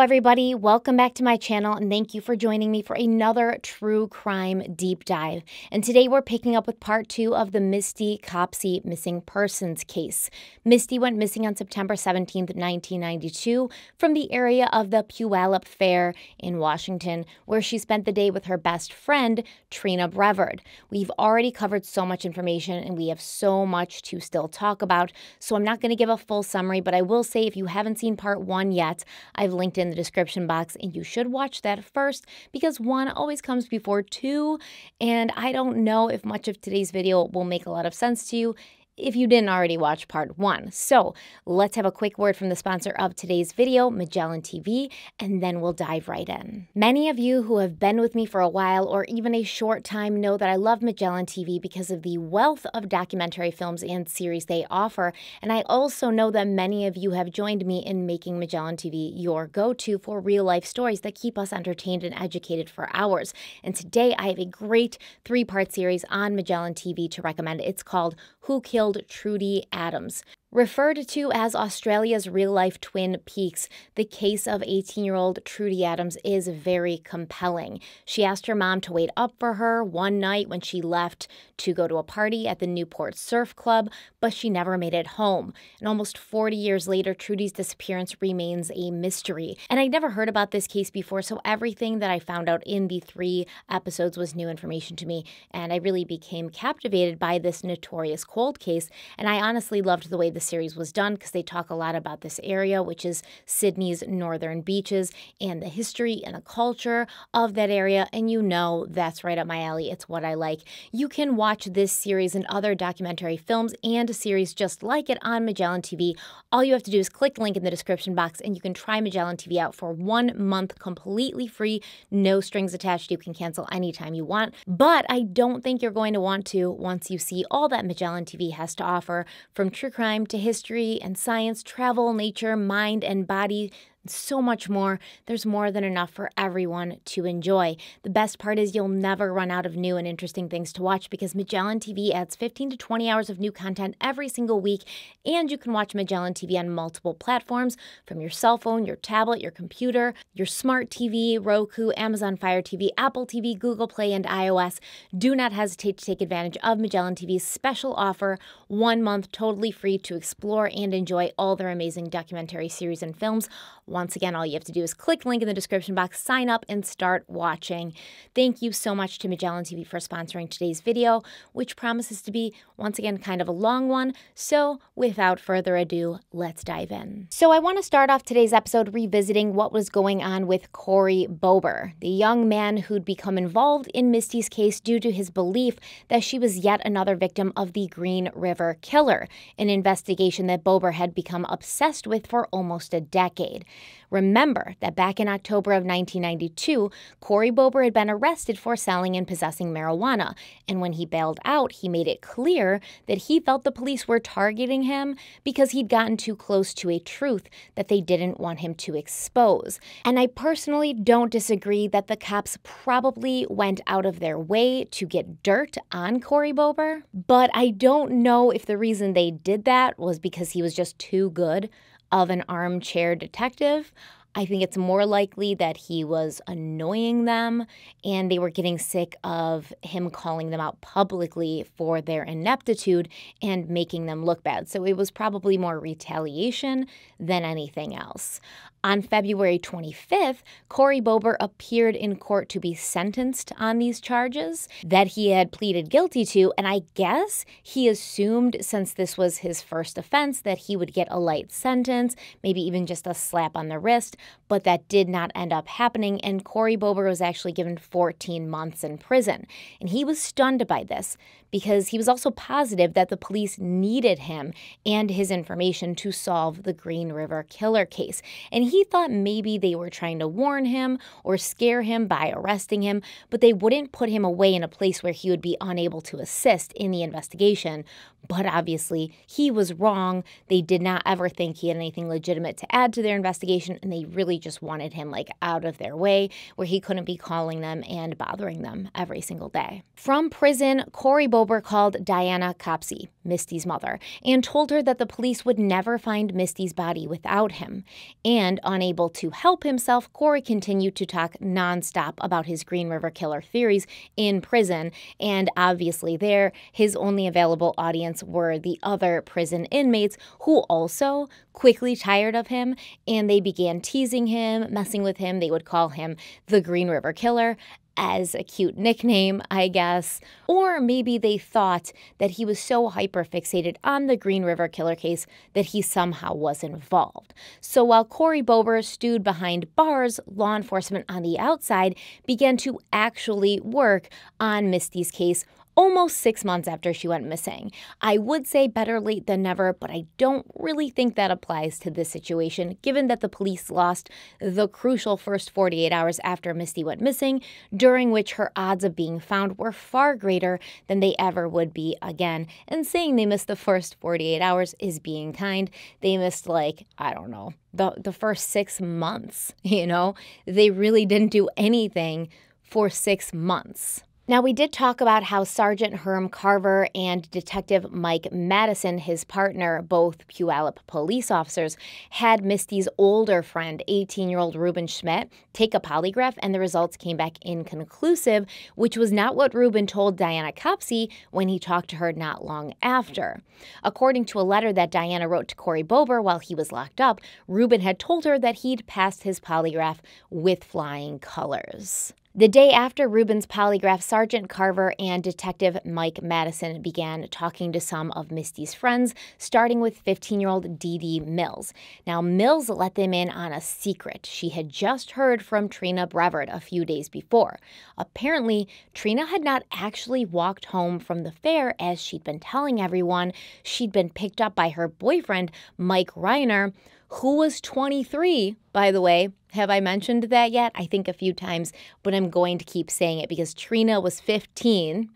everybody. Welcome back to my channel, and thank you for joining me for another true crime deep dive. And today we're picking up with part two of the Misty Copsey missing persons case. Misty went missing on September 17, 1992, from the area of the Puyallup Fair in Washington, where she spent the day with her best friend, Trina Brevard. We've already covered so much information, and we have so much to still talk about, so I'm not going to give a full summary, but I will say if you haven't seen part one yet, I've linked in the description box, and you should watch that first because one always comes before two, and I don't know if much of today's video will make a lot of sense to you if you didn't already watch part one. So let's have a quick word from the sponsor of today's video, Magellan TV, and then we'll dive right in. Many of you who have been with me for a while or even a short time know that I love Magellan TV because of the wealth of documentary films and series they offer. And I also know that many of you have joined me in making Magellan TV your go to for real life stories that keep us entertained and educated for hours. And today I have a great three part series on Magellan TV to recommend. It's called Who Killed Trudy Adams. Referred to as Australia's real life Twin Peaks, the case of 18 year old Trudy Adams is very compelling. She asked her mom to wait up for her one night when she left to go to a party at the Newport Surf Club, but she never made it home. And almost 40 years later, Trudy's disappearance remains a mystery. And I'd never heard about this case before, so everything that I found out in the three episodes was new information to me. And I really became captivated by this notorious cold case. And I honestly loved the way the the series was done because they talk a lot about this area, which is Sydney's northern beaches, and the history and the culture of that area. And you know that's right up my alley. It's what I like. You can watch this series and other documentary films and a series just like it on Magellan TV. All you have to do is click the link in the description box and you can try Magellan TV out for one month completely free, no strings attached. You can cancel anytime you want. But I don't think you're going to want to once you see all that Magellan TV has to offer from true crime to history and science, travel, nature, mind, and body so much more. There's more than enough for everyone to enjoy. The best part is you'll never run out of new and interesting things to watch because Magellan TV adds 15 to 20 hours of new content every single week, and you can watch Magellan TV on multiple platforms from your cell phone, your tablet, your computer, your smart TV, Roku, Amazon Fire TV, Apple TV, Google Play, and iOS. Do not hesitate to take advantage of Magellan TV's special offer one month totally free to explore and enjoy all their amazing documentary series and films once again, all you have to do is click link in the description box, sign up, and start watching. Thank you so much to Magellan TV for sponsoring today's video, which promises to be, once again, kind of a long one. So, without further ado, let's dive in. So, I want to start off today's episode revisiting what was going on with Corey Bober, the young man who'd become involved in Misty's case due to his belief that she was yet another victim of the Green River Killer, an investigation that Bober had become obsessed with for almost a decade. Remember that back in October of 1992, Corey Bober had been arrested for selling and possessing marijuana, and when he bailed out, he made it clear that he felt the police were targeting him because he'd gotten too close to a truth that they didn't want him to expose. And I personally don't disagree that the cops probably went out of their way to get dirt on Corey Bober, but I don't know if the reason they did that was because he was just too good of an armchair detective. I think it's more likely that he was annoying them and they were getting sick of him calling them out publicly for their ineptitude and making them look bad. So it was probably more retaliation than anything else. On February 25th, Corey Bober appeared in court to be sentenced on these charges that he had pleaded guilty to, and I guess he assumed since this was his first offense that he would get a light sentence, maybe even just a slap on the wrist, but that did not end up happening, and Corey Bober was actually given 14 months in prison. And he was stunned by this because he was also positive that the police needed him and his information to solve the Green River killer case. And he thought maybe they were trying to warn him or scare him by arresting him, but they wouldn't put him away in a place where he would be unable to assist in the investigation. But obviously, he was wrong. They did not ever think he had anything legitimate to add to their investigation, and they really just wanted him like out of their way where he couldn't be calling them and bothering them every single day. From prison, Corey Bober called Diana Copsey, Misty's mother, and told her that the police would never find Misty's body without him. And unable to help himself, Corey continued to talk nonstop about his Green River Killer theories in prison. And obviously, there, his only available audience were the other prison inmates who also quickly tired of him and they began teasing him, messing with him. They would call him the Green River Killer as a cute nickname, I guess. Or maybe they thought that he was so hyper fixated on the Green River killer case that he somehow was involved. So while Corey Bober stewed behind bars, law enforcement on the outside began to actually work on Misty's case almost six months after she went missing. I would say better late than never, but I don't really think that applies to this situation, given that the police lost the crucial first 48 hours after Misty went missing, during which her odds of being found were far greater than they ever would be again. And saying they missed the first 48 hours is being kind. They missed, like, I don't know, the, the first six months, you know? They really didn't do anything for six months. Now, we did talk about how Sergeant Herm Carver and Detective Mike Madison, his partner, both Puyallup police officers, had Misty's older friend, 18 year old Rhueban Schmidt, take a polygraph, and the results came back inconclusive, which was not what Rhueban told Diana Copsey when he talked to her not long after. According to a letter that Diana wrote to Corey Bober while he was locked up, Rhueban had told her that he'd passed his polygraph with flying colors. The day after Rhueban's polygraph, Sergeant Carver and Detective Mike Madison began talking to some of Misty's friends, starting with 15 year old Dee Dee Mills. Now, Mills let them in on a secret she had just heard from Trina Brevard a few days before. Apparently, Trina had not actually walked home from the fair as she'd been telling everyone. She'd been picked up by her boyfriend, Mike Reiner who was 23, by the way. Have I mentioned that yet? I think a few times, but I'm going to keep saying it because Trina was 15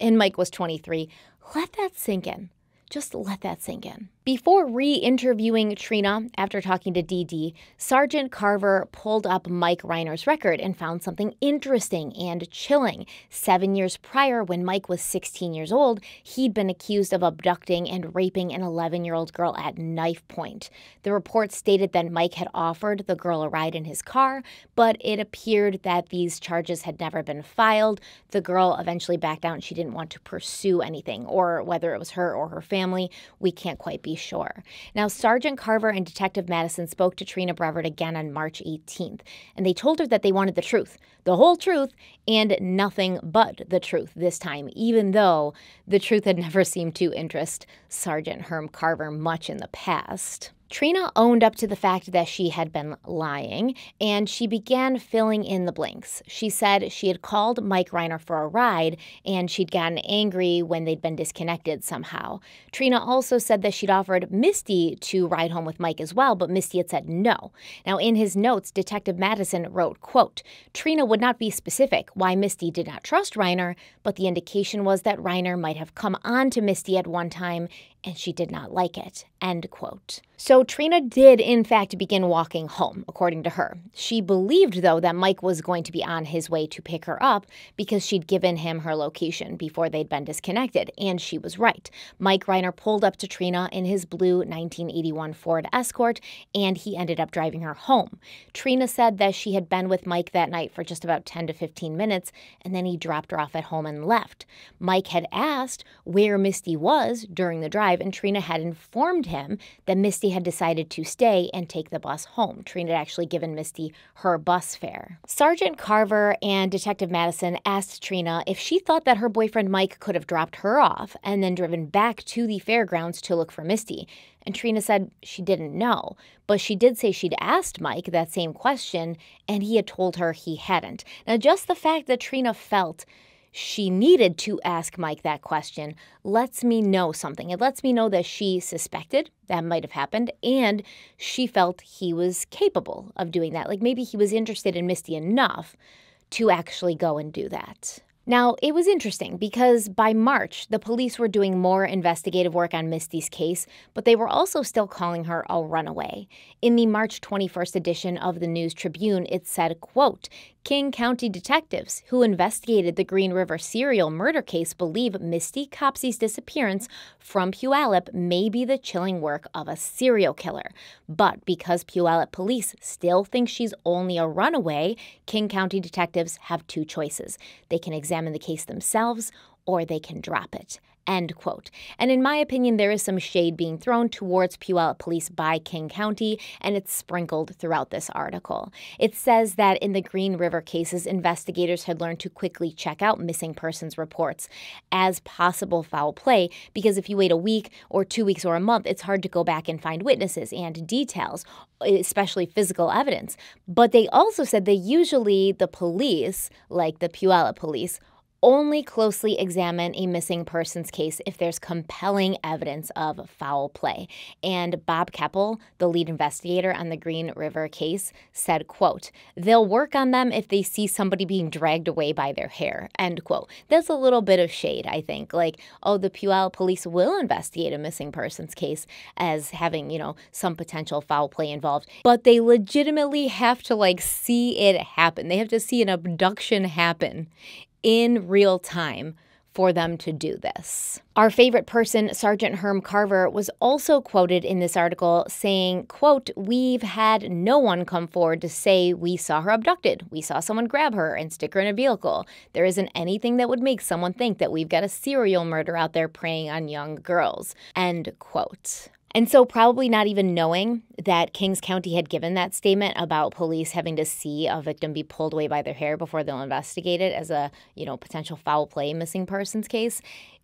and Mike was 23. Let that sink in. Just let that sink in. Before re interviewing Trina after talking to Dee, Sergeant Carver pulled up Mike Reiner's record and found something interesting and chilling. Seven years prior, when Mike was 16 years old, he'd been accused of abducting and raping an 11 year old girl at knife point. The report stated that Mike had offered the girl a ride in his car, but it appeared that these charges had never been filed. The girl eventually backed and she didn't want to pursue anything, or whether it was her or her family, we can't quite be sure. Now, Sergeant Carver and Detective Madison spoke to Trina Brevard again on March 18th, and they told her that they wanted the truth, the whole truth, and nothing but the truth this time, even though the truth had never seemed to interest Sergeant Herm Carver much in the past. Trina owned up to the fact that she had been lying and she began filling in the blanks. She said she had called Mike Reiner for a ride and she'd gotten angry when they'd been disconnected somehow. Trina also said that she'd offered Misty to ride home with Mike as well, but Misty had said no. Now, in his notes, Detective Madison wrote, quote, Trina would not be specific why Misty did not trust Reiner, but the indication was that Reiner might have come on to Misty at one time and she did not like it. End quote. So Trina did, in fact, begin walking home, according to her. She believed, though, that Mike was going to be on his way to pick her up because she'd given him her location before they'd been disconnected, and she was right. Mike Reiner pulled up to Trina in his blue 1981 Ford Escort, and he ended up driving her home. Trina said that she had been with Mike that night for just about 10 to 15 minutes, and then he dropped her off at home and left. Mike had asked where Misty was during the drive, and Trina had informed him that Misty had decided to stay and take the bus home. Trina had actually given Misty her bus fare. Sergeant Carver and Detective Madison asked Trina if she thought that her boyfriend Mike could have dropped her off and then driven back to the fairgrounds to look for Misty. And Trina said she didn't know, but she did say she'd asked Mike that same question, and he had told her he hadn't. Now, just the fact that Trina felt she needed to ask Mike that question lets me know something. It lets me know that she suspected that might have happened and she felt he was capable of doing that. Like maybe he was interested in Misty enough to actually go and do that. Now, it was interesting because by March, the police were doing more investigative work on Misty's case, but they were also still calling her a runaway. In the March 21st edition of the News Tribune, it said, quote, King County detectives who investigated the Green River serial murder case believe Misty Copsey's disappearance from Puyallup may be the chilling work of a serial killer. But because Puyallup police still think she's only a runaway, King County detectives have two choices. They can examine the case themselves or they can drop it. End quote. And in my opinion, there is some shade being thrown towards Puyallup Police by King County, and it's sprinkled throughout this article. It says that in the Green River cases, investigators had learned to quickly check out missing persons reports as possible foul play because if you wait a week or two weeks or a month, it's hard to go back and find witnesses and details, especially physical evidence. But they also said that usually the police, like the Puyallup police, only closely examine a missing persons case if there's compelling evidence of foul play. And Bob Keppel, the lead investigator on the Green River case, said, quote, they'll work on them if they see somebody being dragged away by their hair, end quote. That's a little bit of shade, I think. Like, oh, the Puyallup police will investigate a missing persons case as having, you know, some potential foul play involved, but they legitimately have to like see it happen. They have to see an abduction happen in real time for them to do this. Our favorite person, Sergeant Herm Carver, was also quoted in this article saying, quote, "We've had no one come forward to say we saw her abducted. We saw someone grab her and stick her in a vehicle. There isn't anything that would make someone think that we've got a serial murder out there preying on young girls." End quote. And so, probably not even knowing that Kings County had given that statement about police having to see a victim be pulled away by their hair before they'll investigate it as a, you know, potential foul play missing persons case,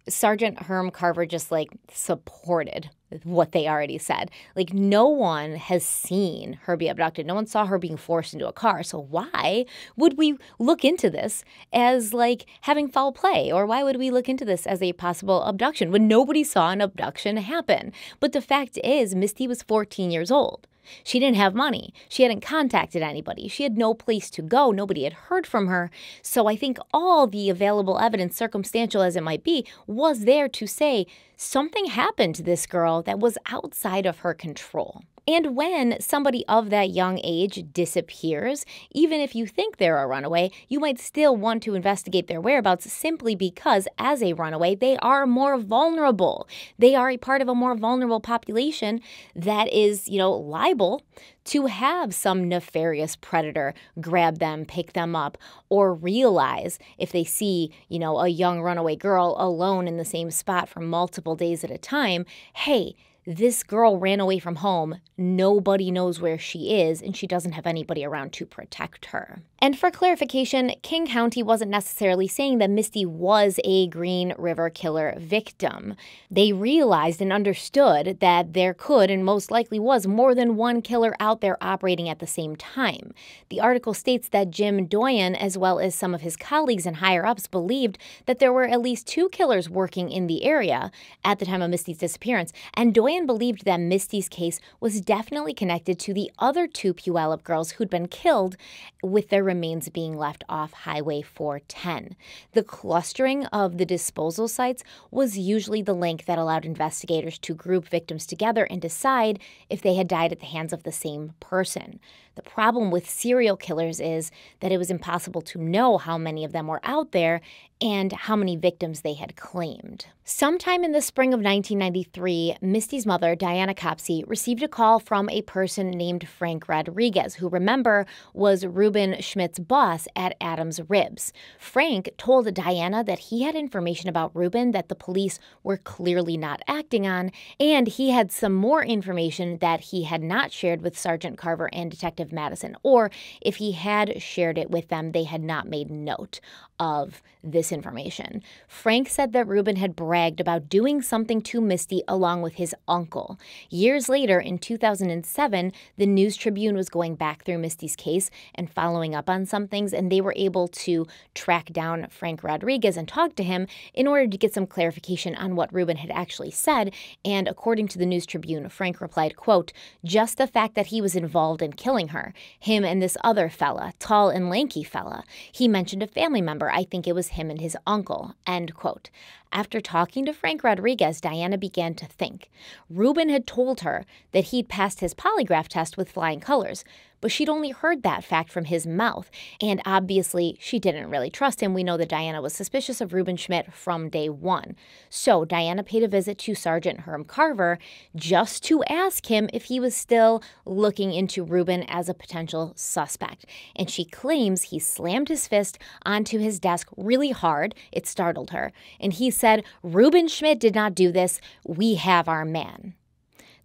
Sergeant Herm Carver just like supported what they already said. Like, no one has seen her be abducted. No one saw her being forced into a car. So, why would we look into this as like having foul play? Or why would we look into this as a possible abduction when nobody saw an abduction happen? But the fact is, Misty was 14 years old. She didn't have money. She hadn't contacted anybody. She had no place to go. Nobody had heard from her. So I think all the available evidence, circumstantial as it might be, was there to say something happened to this girl that was outside of her control. And when somebody of that young age disappears, even if you think they're a runaway, you might still want to investigate their whereabouts simply because, as a runaway, they are more vulnerable. They are a part of a more vulnerable population that is, you know, liable to have some nefarious predator grab them, pick them up, or realize if they see, you know, a young runaway girl alone in the same spot for multiple days at a time, hey, this girl ran away from home. Nobody knows where she is, and she doesn't have anybody around to protect her. And for clarification, King County wasn't necessarily saying that Misty was a Green River killer victim. They realized and understood that there could and most likely was more than one killer out there operating at the same time. The article states that Jim Doyon, as well as some of his colleagues and higher ups, believed that there were at least two killers working in the area at the time of Misty's disappearance, and Doyon believed that Misty's case was definitely connected to the other two Puyallup girls who'd been killed with their remains being left off Highway 410. The clustering of the disposal sites was usually the link that allowed investigators to group victims together and decide if they had died at the hands of the same person. The problem with serial killers is that it was impossible to know how many of them were out there and how many victims they had claimed. Sometime in the spring of 1993, Misty's mother, Diana Copsey, received a call from a person named Frank Rodriguez, who, remember, was Rhueban Schmidt's boss at Adams Ribs. Frank told Diana that he had information about Rhueban that the police were clearly not acting on, and he had some more information that he had not shared with Sergeant Carver and Detective Madison, or if he had shared it with them, they had not made note of this information. Frank said that Rhueban had bragged about doing something to Misty along with his uncle. Years later, in 2007, the News Tribune was going back through Misty's case and following up on some things, and they were able to track down Frank Rodriguez and talk to him in order to get some clarification on what Rhueban had actually said. And according to the News Tribune, Frank replied, quote, just the fact that he was involved in killing her, him and this other fella, tall and lanky fella. He mentioned a family member. I think it was him and his uncle, end quote. After talking to Frank Rodriguez, Diana began to think. Rhueban had told her that he'd passed his polygraph test with flying colors, but she'd only heard that fact from his mouth. And obviously, she didn't really trust him. We know that Diana was suspicious of Rhueban Schmidt from day one. So Diana paid a visit to Sergeant Herm Carver just to ask him if he was still looking into Rhueban as a potential suspect. And she claims he slammed his fist onto his desk really hard. It startled her. And he said, Rhueban Schmidt did not do this. We have our man.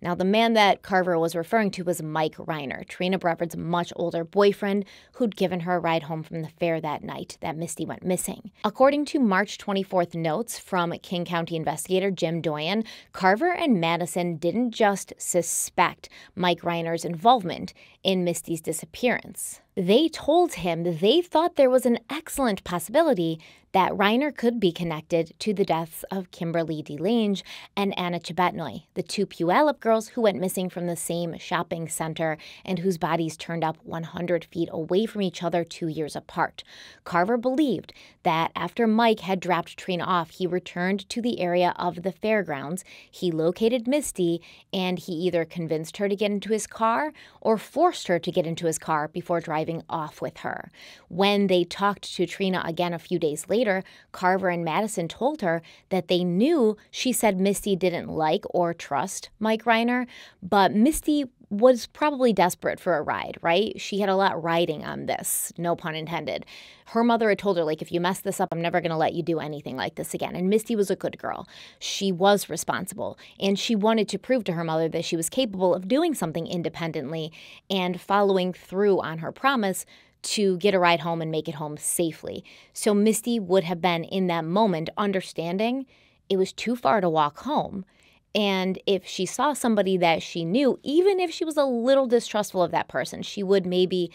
Now, the man that Carver was referring to was Mike Reiner, Trina Brevard's much older boyfriend, who'd given her a ride home from the fair that night that Misty went missing. According to March 24th notes from King County investigator Jim Doyon, Carver and Madison didn't just suspect Mike Reiner's involvement in Misty's disappearance. They told him they thought there was an excellent possibility that Reiner could be connected to the deaths of Kimberly DeLange and Anna Chebetnoy, the two Puyallup girls who went missing from the same shopping center and whose bodies turned up 100 feet away from each other two years apart. Carver believed that after Mike had dropped Trina off, he returned to the area of the fairgrounds, he located Misty, and he either convinced her to get into his car or forced her to get into his car before driving off with her. When they talked to Trina again a few days later, Carver and Madison told her that they knew she said Misty didn't like or trust Mike Reiner, but Misty was probably desperate for a ride, right? She had a lot riding on this, no pun intended. Her mother had told her, like, if you mess this up, I'm never going to let you do anything like this again. And Misty was a good girl. She was responsible. And she wanted to prove to her mother that she was capable of doing something independently and following through on her promise to get a ride home and make it home safely. So Misty would have been in that moment understanding it was too far to walk home. And if she saw somebody that she knew, even if she was a little distrustful of that person, she would maybe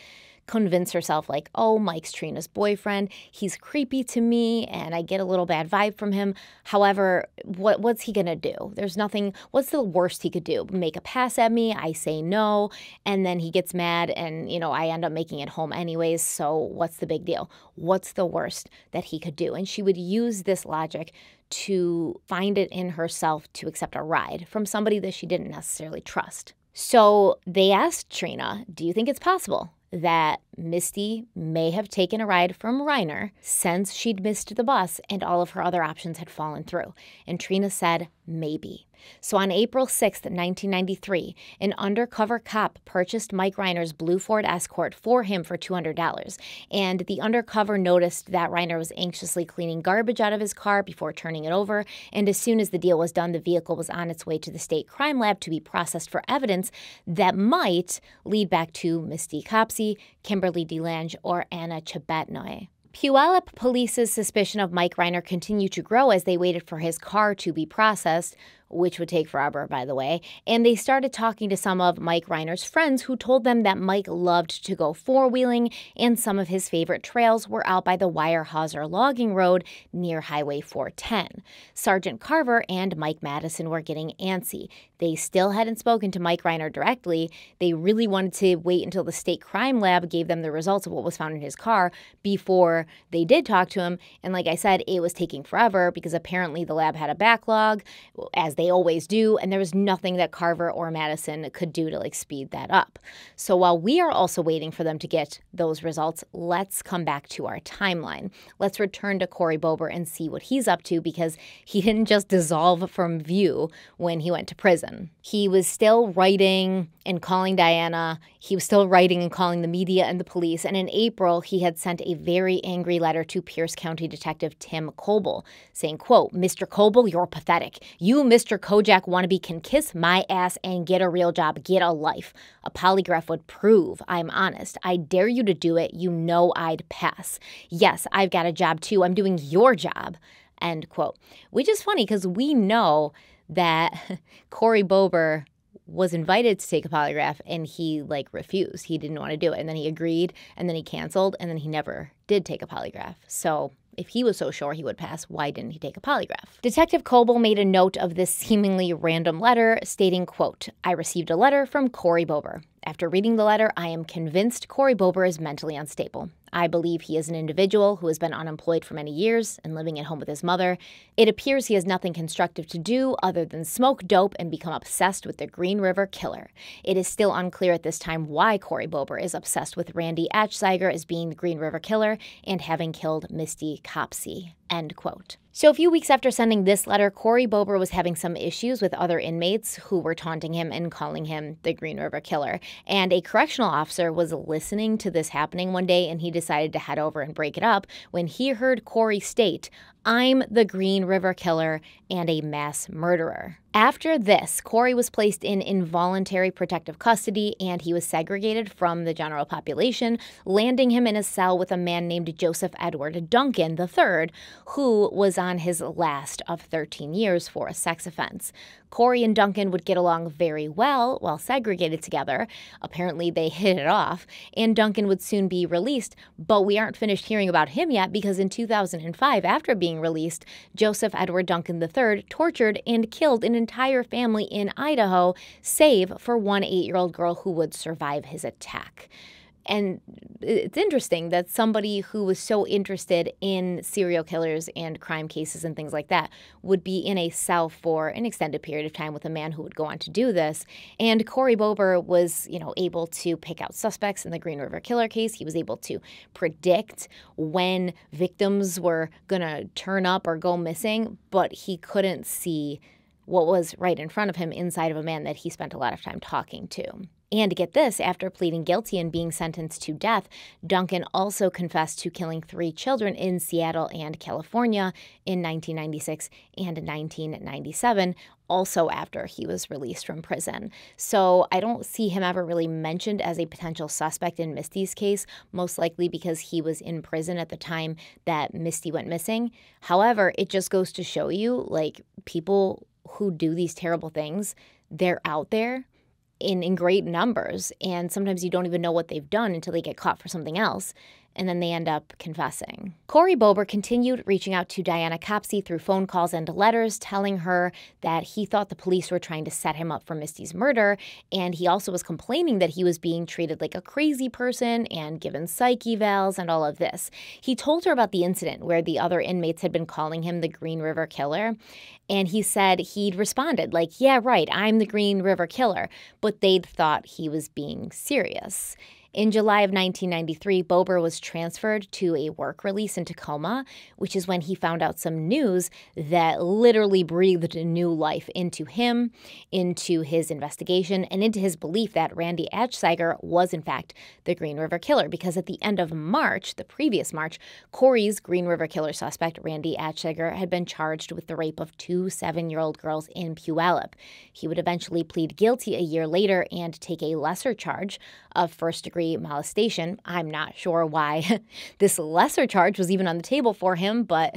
convince herself, like, oh, Mike's Trina's boyfriend. He's creepy to me and I get a little bad vibe from him. However, what, what's he going to do? There's nothing, what's the worst he could do? Make a pass at me. I say no. And then he gets mad and, you know, I end up making it home anyways. So what's the big deal? What's the worst that he could do? And she would use this logic to find it in herself to accept a ride from somebody that she didn't necessarily trust. So they asked Trina, Do you think it's possible that Misty may have taken a ride from Reiner since she'd missed the bus and all of her other options had fallen through. And Trina said, maybe. So on April 6, 1993, an undercover cop purchased Mike Reiner's blue Ford Escort for him for $200. And the undercover noticed that Reiner was anxiously cleaning garbage out of his car before turning it over. And as soon as the deal was done, the vehicle was on its way to the state crime lab to be processed for evidence that might lead back to Misty Copsey, Kimberly DeLange, or Anna Chebetnoy. Puyallup police's suspicion of Mike Reiner continued to grow as they waited for his car to be processed, which would take forever, by the way. And they started talking to some of Mike Reiner's friends who told them that Mike loved to go four wheeling and some of his favorite trails were out by the Weyerhaeuser logging road near Highway 410. Sergeant Carver and Mike Madison were getting antsy. They still hadn't spoken to Mike Reiner directly. They really wanted to wait until the state crime lab gave them the results of what was found in his car before they did talk to him. And like I said, it was taking forever because apparently the lab had a backlog, as they they always do, and there was nothing that Carver or Madison could do to like speed that up. So while we are also waiting for them to get those results, let's come back to our timeline. Let's return to Corey Bober and see what he's up to because he didn't just dissolve from view when he went to prison. He was still writing and calling Diana. He was still writing and calling the media and the police. And in April, he had sent a very angry letter to Pierce County Detective Tim Coble saying, quote, Mr. Coble, you're pathetic. You, Mr. Kojak wannabe, can kiss my ass and get a real job, get a life. A polygraph would prove I'm honest. I dare you to do it. You know I'd pass. Yes, I've got a job too. I'm doing your job. End quote. Which is funny because we know that Cory Bober was invited to take a polygraph and he like refused. He didn't want to do it. And then he agreed and then he canceled and then he never did take a polygraph. So if he was so sure he would pass, why didn't he take a polygraph? Detective Coble made a note of this seemingly random letter stating, quote, I received a letter from Cory Bober. After reading the letter, I am convinced Cory Bober is mentally unstable. I believe he is an individual who has been unemployed for many years and living at home with his mother. It appears he has nothing constructive to do other than smoke dope and become obsessed with the Green River Killer. It is still unclear at this time why Corey Bober is obsessed with Randy Atchsiger as being the Green River Killer and having killed Misty Copsey. End quote. So, a few weeks after sending this letter, Corey Bober was having some issues with other inmates who were taunting him and calling him the Green River Killer. And a correctional officer was listening to this happening one day and he decided to head over and break it up when he heard Corey state, I'm the Green River Killer and a mass murderer. After this, Corey was placed in involuntary protective custody and he was segregated from the general population, landing him in a cell with a man named Joseph Edward Duncan III, who was on his last of 13 years for a sex offense. Cory and Duncan would get along very well while segregated together. Apparently, they hit it off, and Duncan would soon be released. But we aren't finished hearing about him yet because in 2005, after being released, Joseph Edward Duncan III tortured and killed an entire family in Idaho, save for one eight year old girl who would survive his attack. And it's interesting that somebody who was so interested in serial killers and crime cases and things like that would be in a cell for an extended period of time with a man who would go on to do this. And Cory Bober was, you know, able to pick out suspects in the Green River Killer case. He was able to predict when victims were going to turn up or go missing, but he couldn't see what was right in front of him inside of a man that he spent a lot of time talking to. And to get this, after pleading guilty and being sentenced to death, Duncan also confessed to killing three children in Seattle and California in 1996 and 1997, also after he was released from prison. So I don't see him ever really mentioned as a potential suspect in Misty's case, most likely because he was in prison at the time that Misty went missing. However, it just goes to show you like people who do these terrible things, they're out there in, in great numbers. And sometimes you don't even know what they've done until they get caught for something else and then they end up confessing. Corey Bober continued reaching out to Diana Copsey through phone calls and letters, telling her that he thought the police were trying to set him up for Misty's murder, and he also was complaining that he was being treated like a crazy person and given psych evals and all of this. He told her about the incident where the other inmates had been calling him the Green River Killer, and he said he'd responded like, "Yeah, right, I'm the Green River Killer," but they'd thought he was being serious. In July of 1993, Bober was transferred to a work release in Tacoma, which is when he found out some news that literally breathed a new life into him, into his investigation, and into his belief that Randy Atchsiger was, in fact, the Green River Killer. Because at the end of March, the previous March, Cory's Green River Killer suspect, Randy Atchsiger, had been charged with the rape of two seven year old girls in Puyallup. He would eventually plead guilty a year later and take a lesser charge of first degree molestation. I'm not sure why this lesser charge was even on the table for him, but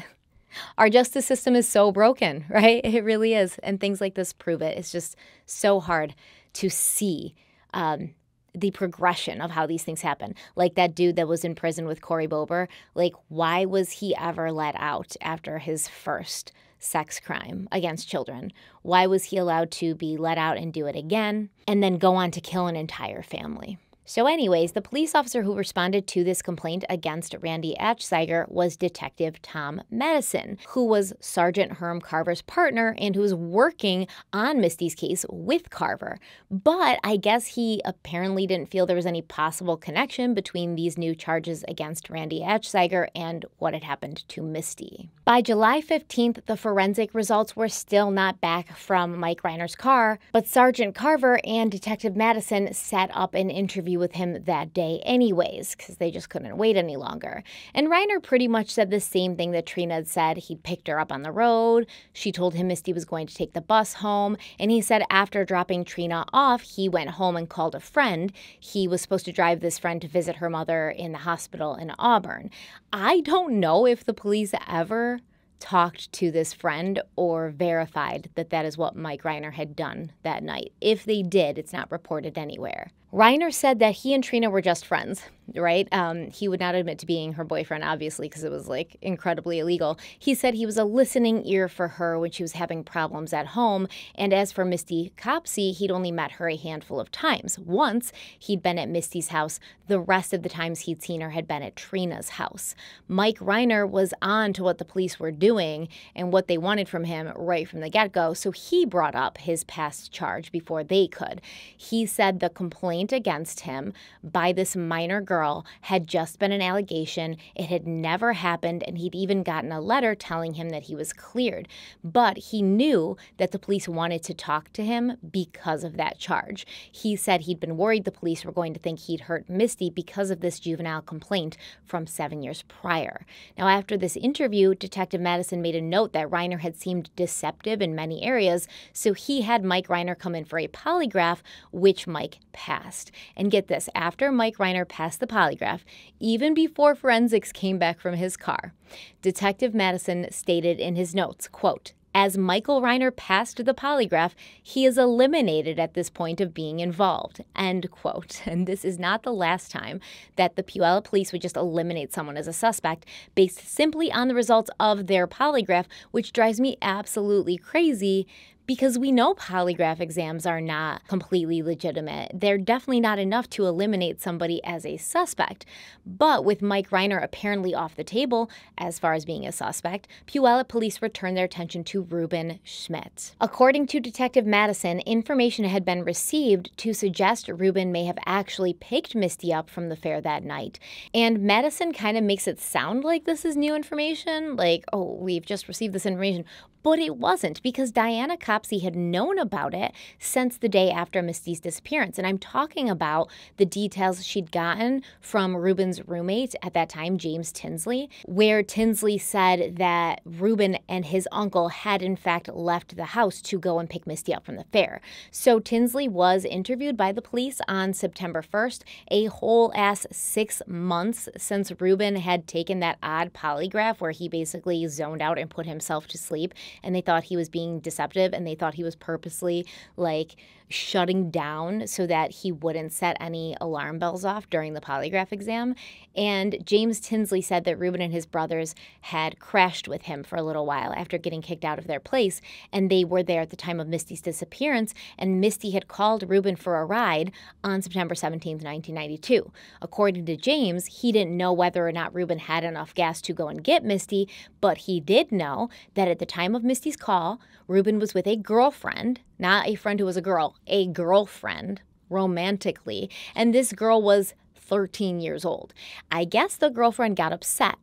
our justice system is so broken, right? It really is. And things like this prove it. It's just so hard to see um, the progression of how these things happen. Like that dude that was in prison with Cory Bober, like, why was he ever let out after his first sex crime against children? Why was he allowed to be let out and do it again and then go on to kill an entire family? So, anyways, the police officer who responded to this complaint against Randy Atchsiger was Detective Tom Madison, who was Sergeant Herm Carver's partner and who was working on Misty's case with Carver. But I guess he apparently didn't feel there was any possible connection between these new charges against Randy Atchsiger and what had happened to Misty. By July 15th, the forensic results were still not back from Mike Reiner's car, but Sergeant Carver and Detective Madison set up an interview with him that day, anyways, because they just couldn't wait any longer. And Reiner pretty much said the same thing that Trina had said. He picked her up on the road. She told him Misty was going to take the bus home. And he said after dropping Trina off, he went home and called a friend. He was supposed to drive this friend to visit her mother in the hospital in Auburn. I don't know if the police ever talked to this friend or verified that that is what Mike Reiner had done that night. If they did, it's not reported anywhere. Reiner said that he and Trina were just friends, right? Um, he would not admit to being her boyfriend, obviously, because it was like incredibly illegal. He said he was a listening ear for her when she was having problems at home. And as for Misty Copsey, he'd only met her a handful of times. Once he'd been at Misty's house, the rest of the times he'd seen her had been at Trina's house. Mike Reiner was on to what the police were doing and what they wanted from him right from the get go, so he brought up his past charge before they could. He said the complaint complaint against him by this minor girl had just been an allegation. It had never happened, and he'd even gotten a letter telling him that he was cleared. But he knew that the police wanted to talk to him because of that charge. He said he'd been worried the police were going to think he'd hurt Misty because of this juvenile complaint from seven years prior. Now, after this interview, Detective Madison made a note that Reiner had seemed deceptive in many areas, so he had Mike Reiner come in for a polygraph, which Mike passed passed. And get this after Mike Reiner passed the polygraph, even before forensics came back from his car, Detective Madison stated in his notes, quote, as Michael Reiner passed the polygraph, he is eliminated at this point of being involved. End quote. And this is not the last time that the Puyallup police would just eliminate someone as a suspect based simply on the results of their polygraph, which drives me absolutely crazy because we know polygraph exams are not completely legitimate. They're definitely not enough to eliminate somebody as a suspect. But with Mike Reiner apparently off the table as far as being a suspect, Puyallup police returned their attention to Rhueban Schmidt. According to Detective Madison, information had been received to suggest Rhueban may have actually picked Misty up from the fair that night. And Madison kind of makes it sound like this is new information, like, oh, we've just received this information. But it wasn't because Diana Copsey had known about it since the day after Misty's disappearance. And I'm talking about the details she'd gotten from Rhueban's roommate at that time, James Tinsley, where Tinsley said that Rhueban and his uncle had in fact left the house to go and pick Misty up from the fair. So Tinsley was interviewed by the police on September 1st, a whole ass six months since Rhueban had taken that odd polygraph where he basically zoned out and put himself to sleep and they thought he was being deceptive and they thought he was purposely like shutting down so that he wouldn't set any alarm bells off during the polygraph exam. And James Tinsley said that Rhueban and his brothers had crashed with him for a little while after getting kicked out of their place. And they were there at the time of Misty's disappearance. And Misty had called Rhueban for a ride on September 17, 1992. According to James, he didn't know whether or not Rhueban had enough gas to go and get Misty, but he did know that at the time of Misty's call, Rhueban was with a girlfriend not a friend who was a girl, a girlfriend romantically. And this girl was 13 years old. I guess the girlfriend got upset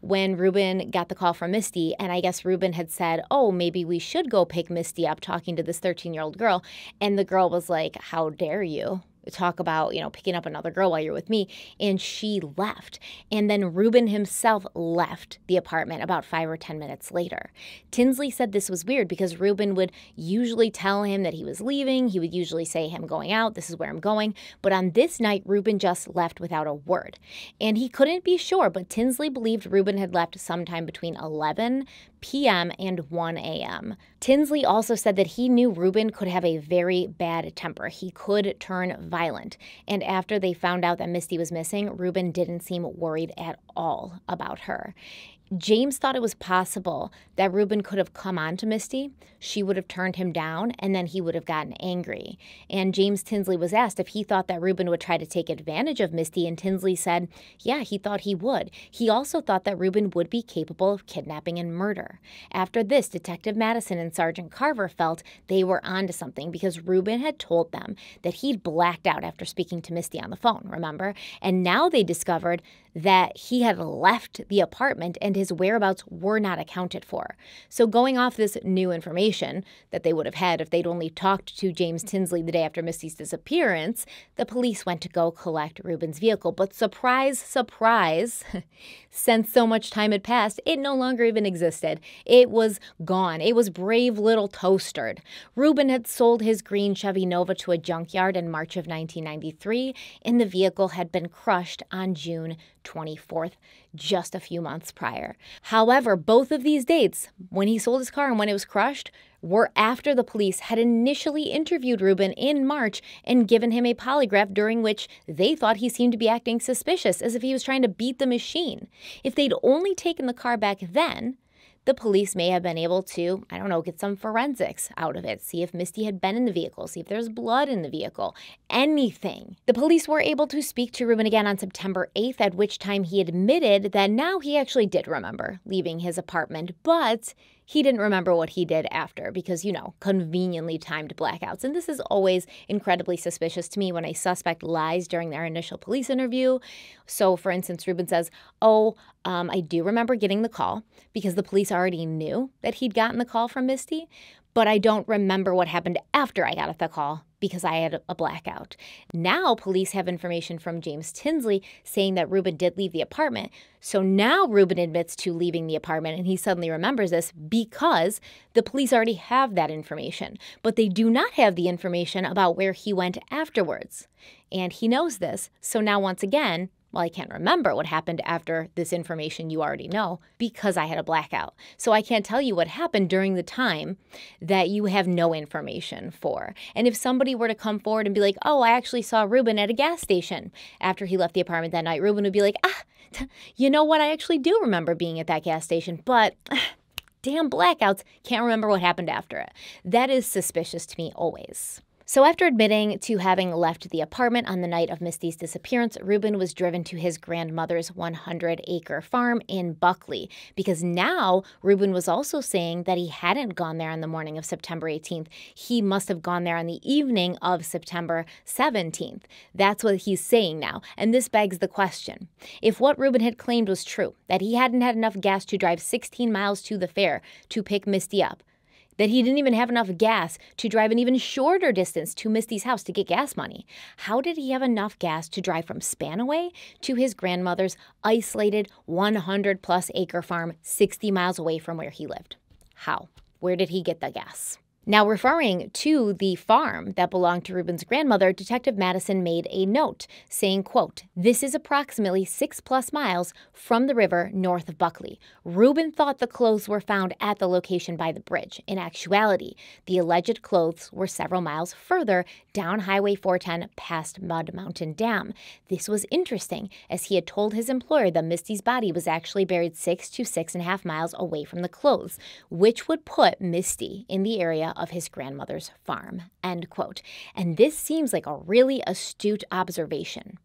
when Rhueban got the call from Misty. And I guess Rhueban had said, Oh, maybe we should go pick Misty up talking to this 13 year old girl. And the girl was like, How dare you? Talk about, you know, picking up another girl while you're with me. And she left. And then Rhueban himself left the apartment about five or 10 minutes later. Tinsley said this was weird because Rhueban would usually tell him that he was leaving. He would usually say, I'm going out. This is where I'm going. But on this night, Rhueban just left without a word. And he couldn't be sure, but Tinsley believed Rhueban had left sometime between 11 p.m. and 1 a.m. Tinsley also said that he knew Rhueban could have a very bad temper. He could turn violent. And after they found out that Misty was missing, Rhueban didn't seem worried at all about her. James thought it was possible that Rhueban could have come on to Misty. She would have turned him down, and then he would have gotten angry. And James Tinsley was asked if he thought that Rhueban would try to take advantage of Misty, and Tinsley said, yeah, he thought he would. He also thought that Rhueban would be capable of kidnapping and murder. After this, Detective Madison and Sergeant Carver felt they were onto something because Rhueban had told them that he'd blacked out after speaking to Misty on the phone, remember? And now they discovered that he had left the apartment and his whereabouts were not accounted for. So, going off this new information that they would have had if they'd only talked to James Tinsley the day after Misty's disappearance, the police went to go collect Rhueban's vehicle. But surprise, surprise, since so much time had passed, it no longer even existed. It was gone. It was brave little toastered. Rhueban had sold his green Chevy Nova to a junkyard in March of 1993, and the vehicle had been crushed on June 24th, just a few months prior. However, both of these dates, when he sold his car and when it was crushed, were after the police had initially interviewed Rhueban in March and given him a polygraph during which they thought he seemed to be acting suspicious, as if he was trying to beat the machine. If they'd only taken the car back then, the police may have been able to, I don't know, get some forensics out of it, see if Misty had been in the vehicle, see if there's blood in the vehicle, anything. The police were able to speak to Rhueban again on September 8th, at which time he admitted that now he actually did remember leaving his apartment, but he didn't remember what he did after because, you know, conveniently timed blackouts. And this is always incredibly suspicious to me when a suspect lies during their initial police interview. So, for instance, Rhueban says, Oh, um, I do remember getting the call because the police already knew that he'd gotten the call from Misty, but I don't remember what happened after I got the call because I had a blackout. Now, police have information from James Tinsley saying that Rhueban did leave the apartment. So now Rhueban admits to leaving the apartment and he suddenly remembers this because the police already have that information, but they do not have the information about where he went afterwards. And he knows this. So now, once again, well, I can't remember what happened after this information you already know because I had a blackout. So I can't tell you what happened during the time that you have no information for. And if somebody were to come forward and be like, oh, I actually saw Rhueban at a gas station after he left the apartment that night, Rhueban would be like, ah, you know what? I actually do remember being at that gas station, but. Damn blackouts, can't remember what happened after it. That is suspicious to me always. So, after admitting to having left the apartment on the night of Misty's disappearance, Rhueban was driven to his grandmother's 100 acre farm in Buckley because now Rhueban was also saying that he hadn't gone there on the morning of September 18th. He must have gone there on the evening of September 17th. That's what he's saying now. And this begs the question if what Rhueban had claimed was true, that he hadn't had enough gas to drive 16 miles to the fair to pick Misty up, that he didn't even have enough gas to drive an even shorter distance to Misty's house to get gas money. How did he have enough gas to drive from Spanaway to his grandmother's isolated 100 plus acre farm 60 miles away from where he lived? How? Where did he get the gas? Now, referring to the farm that belonged to Rhueban's grandmother, Detective Madison made a note saying, quote, This is approximately six plus miles from the river north of Buckley. Rhueban thought the clothes were found at the location by the bridge. In actuality, the alleged clothes were several miles further down Highway 410 past Mud Mountain Dam. This was interesting, as he had told his employer that Misty's body was actually buried six to six and a half miles away from the clothes, which would put Misty in the area of his grandmother's farm. End quote. And this seems like a really astute observation.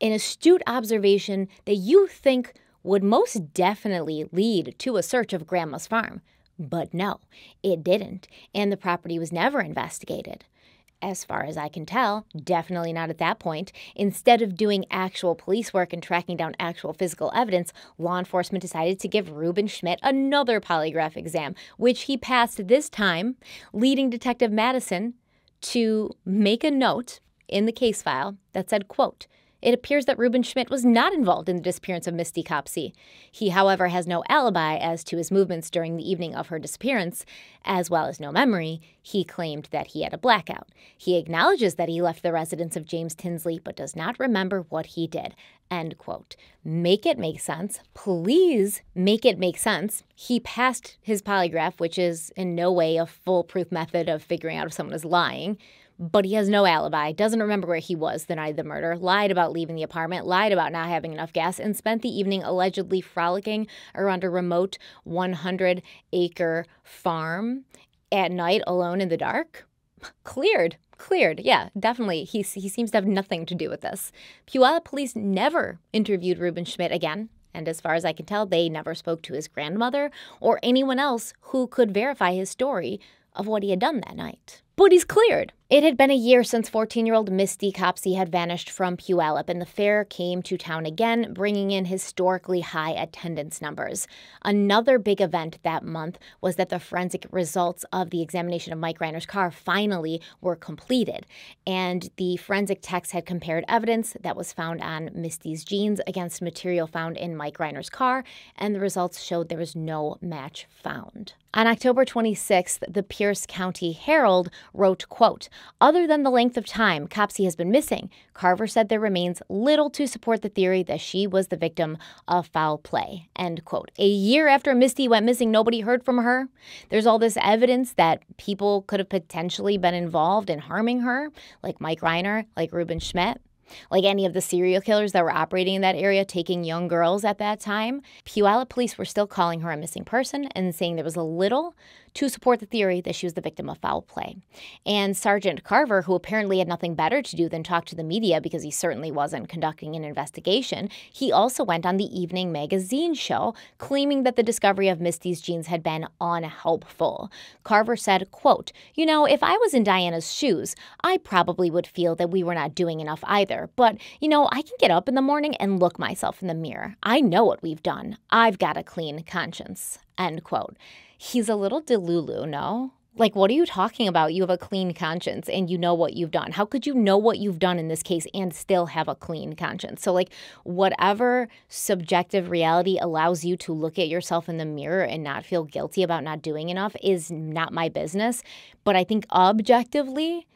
An astute observation that you think would most definitely lead to a search of Grandma's farm. But no, it didn't, and the property was never investigated. As far as I can tell, definitely not at that point. Instead of doing actual police work and tracking down actual physical evidence, law enforcement decided to give Rhueban Schmidt another polygraph exam, which he passed this time, leading Detective Madison to make a note in the case file that said, quote, it appears that Rhueban Schmidt was not involved in the disappearance of Misty Copsey. He, however, has no alibi as to his movements during the evening of her disappearance, as well as no memory. He claimed that he had a blackout. He acknowledges that he left the residence of James Tinsley, but does not remember what he did. End quote. Make it make sense. Please make it make sense. He passed his polygraph, which is in no way a foolproof method of figuring out if someone is lying but he has no alibi, doesn't remember where he was the night of the murder, lied about leaving the apartment, lied about not having enough gas, and spent the evening allegedly frolicking around a remote 100 acre farm at night alone in the dark? Cleared. Cleared. Yeah, definitely. He, he seems to have nothing to do with this. Puyallup police never interviewed Rhueban Schmidt again. And as far as I can tell, they never spoke to his grandmother or anyone else who could verify his story of what he had done that night. But he's cleared. It had been a year since 14 year old Misty Copsey had vanished from Puyallup, and the fair came to town again, bringing in historically high attendance numbers. Another big event that month was that the forensic results of the examination of Mike Reiner's car finally were completed, and the forensic techs had compared evidence that was found on Misty's jeans against material found in Mike Reiner's car, and the results showed there was no match found. On October 26th, the Pierce County Herald wrote, quote, Other than the length of time Copsey has been missing, Carver said there remains little to support the theory that she was the victim of foul play, end quote. A year after Misty went missing, nobody heard from her. There's all this evidence that people could have potentially been involved in harming her, like Mike Reiner, like Rhueban Schmidt like any of the serial killers that were operating in that area taking young girls at that time. Puyallup police were still calling her a missing person and saying there was a little to support the theory that she was the victim of foul play. And Sergeant Carver, who apparently had nothing better to do than talk to the media because he certainly wasn't conducting an investigation, he also went on the evening magazine show claiming that the discovery of Misty's jeans had been unhelpful. Carver said, quote, You know, if I was in Diana's shoes, I probably would feel that we were not doing enough either. But, you know, I can get up in the morning and look myself in the mirror. I know what we've done. I've got a clean conscience. End quote he's a little delulu, no? Like, what are you talking about? You have a clean conscience and you know what you've done. How could you know what you've done in this case and still have a clean conscience? So, like, whatever subjective reality allows you to look at yourself in the mirror and not feel guilty about not doing enough is not my business. But I think objectively,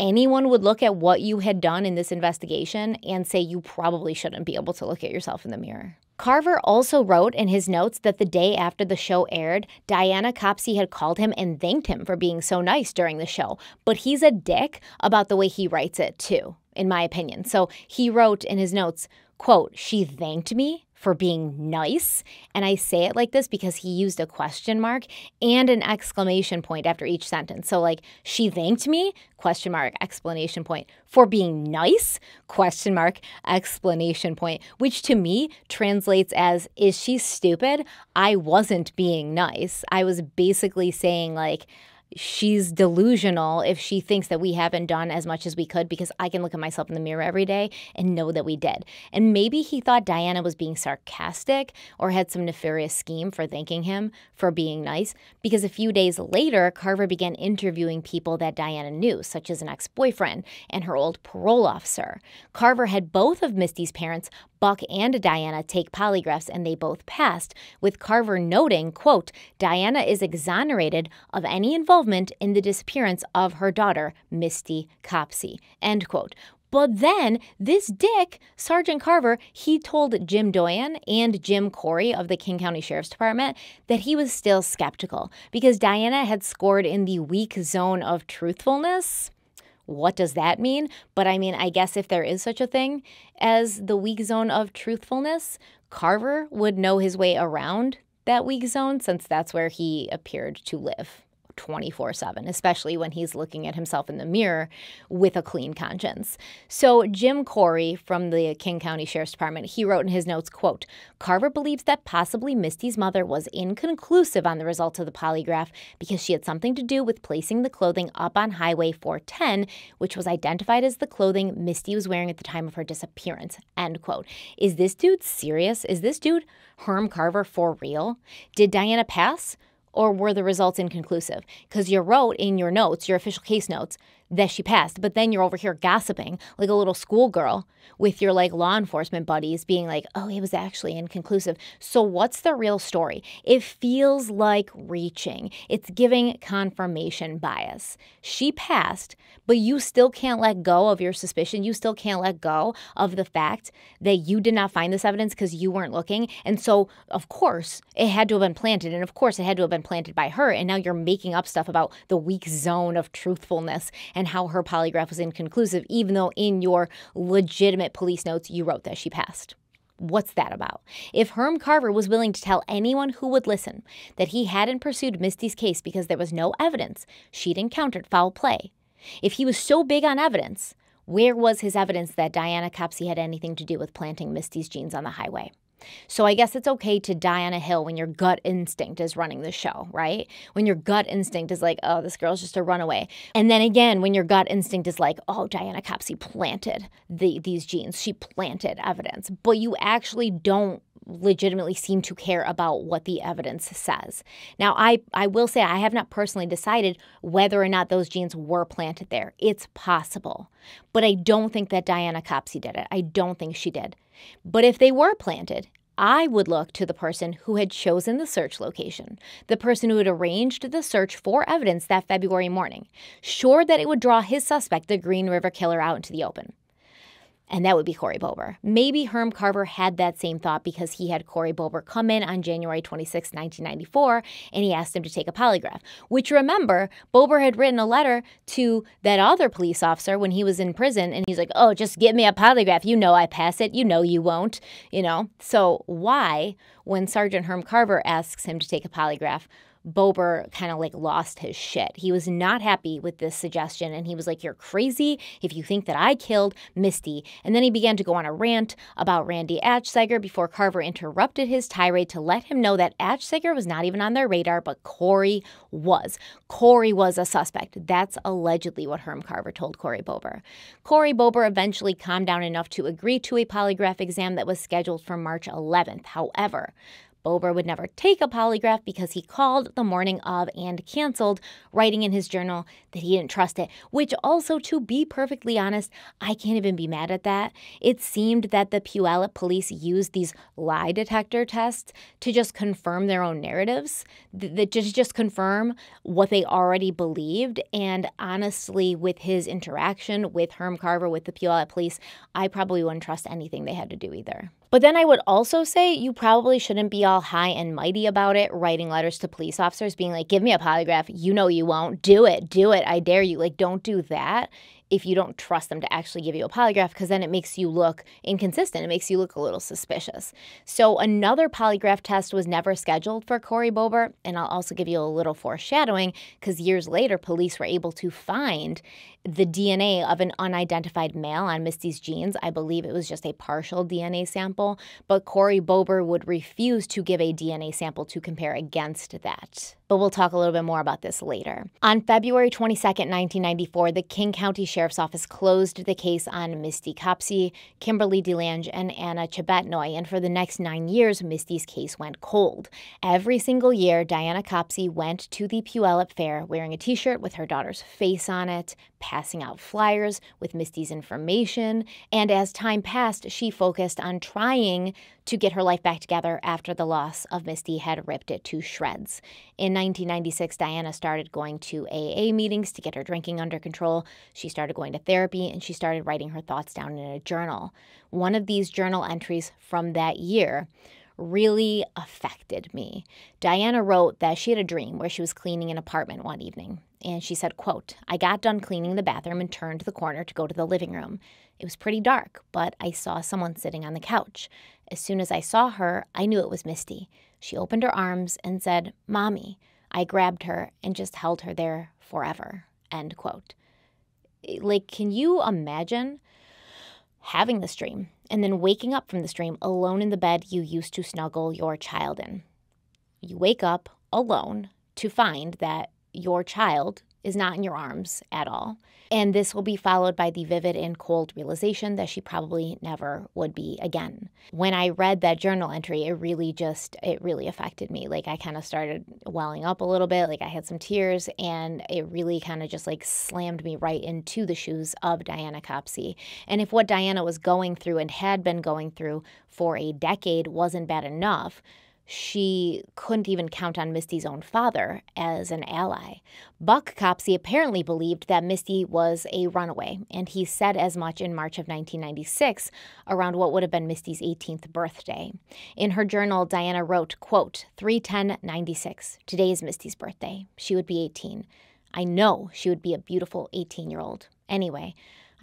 anyone would look at what you had done in this investigation and say you probably shouldn't be able to look at yourself in the mirror. Carver also wrote in his notes that the day after the show aired, Diana Copsey had called him and thanked him for being so nice during the show. But he's a dick about the way he writes it, too, in my opinion. So he wrote in his notes, quote, She thanked me for being nice. And I say it like this because he used a question mark and an exclamation point after each sentence. So like she thanked me, question mark, explanation point, for being nice, question mark, explanation point, which to me translates as is she stupid? I wasn't being nice. I was basically saying like she's delusional if she thinks that we haven't done as much as we could because I can look at myself in the mirror every day and know that we did. And maybe he thought Diana was being sarcastic or had some nefarious scheme for thanking him for being nice because a few days later, Carver began interviewing people that Diana knew, such as an ex boyfriend and her old parole officer. Carver had both of Misty's parents Buck and Diana take polygraphs and they both passed, with Carver noting, quote, Diana is exonerated of any involvement in the disappearance of her daughter, Misty Copsey, end quote. But then this dick, Sergeant Carver, he told Jim Doyon and Jim Corey of the King County Sheriff's Department that he was still skeptical because Diana had scored in the weak zone of truthfulness what does that mean? But I mean, I guess if there is such a thing as the weak zone of truthfulness, Carver would know his way around that weak zone since that's where he appeared to live. 24 7, especially when he's looking at himself in the mirror with a clean conscience. So, Jim Corey from the King County Sheriff's Department, he wrote in his notes, quote, Carver believes that possibly Misty's mother was inconclusive on the results of the polygraph because she had something to do with placing the clothing up on Highway 410, which was identified as the clothing Misty was wearing at the time of her disappearance, end quote. Is this dude serious? Is this dude Herm Carver for real? Did Diana pass? Or were the results inconclusive? Because you wrote in your notes, your official case notes, that she passed. But then you're over here gossiping like a little schoolgirl with your like law enforcement buddies being like, oh, it was actually inconclusive. So what's the real story? It feels like reaching, it's giving confirmation bias. She passed, but you still can't let go of your suspicion. You still can't let go of the fact that you did not find this evidence because you weren't looking. And so, of course, it had to have been planted. And of course, it had to have been planted by her. And now you're making up stuff about the weak zone of truthfulness and how her polygraph was inconclusive, even though in your legitimate police notes you wrote that she passed. What's that about? If Herm Carver was willing to tell anyone who would listen that he hadn't pursued Misty's case because there was no evidence she'd encountered foul play, if he was so big on evidence, where was his evidence that Diana Copsey had anything to do with planting Misty's jeans on the highway? So I guess it's okay to die on a hill when your gut instinct is running the show, right? When your gut instinct is like, oh, this girl's just a runaway. And then again, when your gut instinct is like, oh, Diana Copsey planted the, these jeans, she planted evidence, but you actually don't legitimately seem to care about what the evidence says. Now, I, I will say I have not personally decided whether or not those jeans were planted there. It's possible. But I don't think that Diana Copsey did it. I don't think she did. But if they were planted, I would look to the person who had chosen the search location, the person who had arranged the search for evidence that February morning, sure that it would draw his suspect, the Green River Killer, out into the open and that would be Corey Bober. Maybe Herm Carver had that same thought because he had Corey Bober come in on January 26, 1994, and he asked him to take a polygraph. Which remember, Bober had written a letter to that other police officer when he was in prison, and he's like, Oh, just give me a polygraph. You know I pass it. You know you won't. You know? So why, when Sergeant Herm Carver asks him to take a polygraph, Bober kind of like lost his shit. He was not happy with this suggestion and he was like, You're crazy if you think that I killed Misty. And then he began to go on a rant about Randy Atchseger before Carver interrupted his tirade to let him know that Atchseger was not even on their radar, but Corey was. Corey was a suspect. That's allegedly what Herm Carver told Corey Bober. Corey Bober eventually calmed down enough to agree to a polygraph exam that was scheduled for March 11th. However, Bober would never take a polygraph because he called the morning of and canceled, writing in his journal that he didn't trust it. Which, also, to be perfectly honest, I can't even be mad at that. It seemed that the Puyallup police used these lie detector tests to just confirm their own narratives, that just just confirm what they already believed. And honestly, with his interaction with Herm Carver with the Puyallup police, I probably wouldn't trust anything they had to do either. But then I would also say you probably shouldn't be all high and mighty about it, writing letters to police officers, being like, give me a polygraph. You know you won't. Do it. Do it. I dare you. Like, don't do that if you don't trust them to actually give you a polygraph because then it makes you look inconsistent. It makes you look a little suspicious. So another polygraph test was never scheduled for Corey Bober. And I'll also give you a little foreshadowing because years later, police were able to find the DNA of an unidentified male on Misty's jeans. I believe it was just a partial DNA sample, but Corey Bober would refuse to give a DNA sample to compare against that. But we'll talk a little bit more about this later. On February 22nd, 1994, the King County Sheriff's Office closed the case on Misty Copsey, Kimberly DeLange, and Anna Chebetnoy, and for the next nine years, Misty's case went cold. Every single year, Diana Copsey went to the Puyallup Fair wearing a t shirt with her daughter's face on it, passing out flyers with Misty's information, and as time passed, she focused on trying to get her life back together after the loss of Misty had ripped it to shreds. In 1996, Diana started going to AA meetings to get her drinking under control. She started going to therapy and she started writing her thoughts down in a journal. One of these journal entries from that year really affected me. Diana wrote that she had a dream where she was cleaning an apartment one evening and she said, quote, I got done cleaning the bathroom and turned the corner to go to the living room. It was pretty dark, but I saw someone sitting on the couch. As soon as I saw her, I knew it was Misty. She opened her arms and said, Mommy. I grabbed her and just held her there forever. End quote. Like, can you imagine having this dream and then waking up from this dream alone in the bed you used to snuggle your child in? You wake up alone to find that your child is not in your arms at all. And this will be followed by the vivid and cold realization that she probably never would be again. When I read that journal entry, it really just, it really affected me. Like I kind of started welling up a little bit, like I had some tears, and it really kind of just like slammed me right into the shoes of Diana Copsey. And if what Diana was going through and had been going through for a decade wasn't bad enough, she couldn't even count on Misty's own father as an ally. Buck Copsey apparently believed that Misty was a runaway, and he said as much in March of 1996 around what would have been Misty's 18th birthday. In her journal, Diana wrote, quote, 31096. Today is Misty's birthday. She would be 18. I know she would be a beautiful 18 year old. Anyway,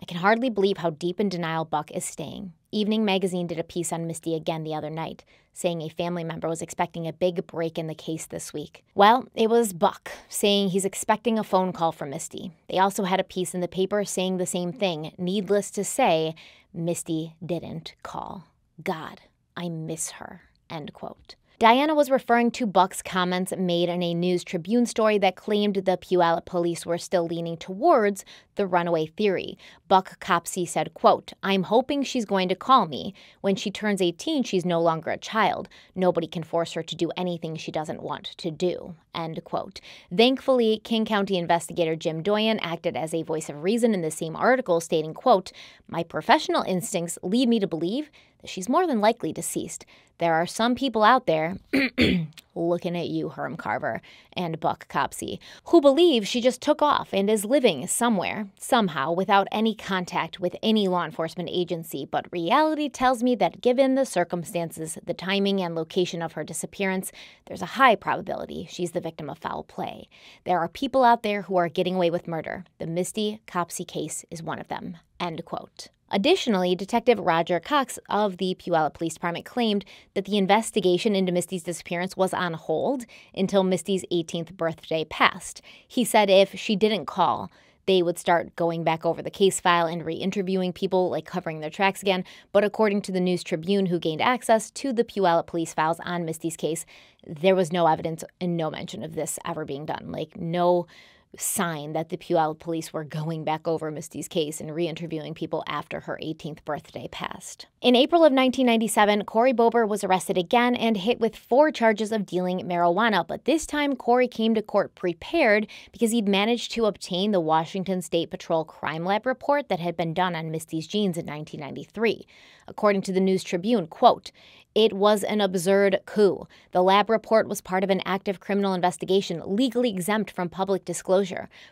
I can hardly believe how deep in denial Buck is staying. Evening Magazine did a piece on Misty again the other night, saying a family member was expecting a big break in the case this week. Well, it was Buck saying he's expecting a phone call from Misty. They also had a piece in the paper saying the same thing. Needless to say, Misty didn't call. God, I miss her. End quote. Diana was referring to Buck's comments made in a News Tribune story that claimed the Puyallup police were still leaning towards the runaway theory. Buck Copsey said, quote, I'm hoping she's going to call me. When she turns 18, she's no longer a child. Nobody can force her to do anything she doesn't want to do. End quote. Thankfully, King County investigator Jim Doyon acted as a voice of reason in the same article, stating, quote, My professional instincts lead me to believe she's more than likely deceased. There are some people out there looking at you, Herm Carver and Buck Copsey, who believe she just took off and is living somewhere, somehow, without any contact with any law enforcement agency. But reality tells me that given the circumstances, the timing, and location of her disappearance, there's a high probability she's the victim of foul play. There are people out there who are getting away with murder. The Misty Copsey case is one of them. End quote. Additionally, Detective Roger Cox of the Puyallup Police Department claimed that the investigation into Misty's disappearance was on hold until Misty's 18th birthday passed. He said if she didn't call, they would start going back over the case file and re interviewing people, like covering their tracks again. But according to the News Tribune, who gained access to the Puyallup police files on Misty's case, there was no evidence and no mention of this ever being done. Like, no sign that the Puyallup police were going back over Misty's case and re interviewing people after her 18th birthday passed. In April of 1997, Cory Bober was arrested again and hit with four charges of dealing marijuana, but this time Cory came to court prepared because he'd managed to obtain the Washington State Patrol Crime Lab report that had been done on Misty's jeans in 1993. According to the News Tribune, quote, it was an absurd coup. The lab report was part of an active criminal investigation, legally exempt from public disclosure.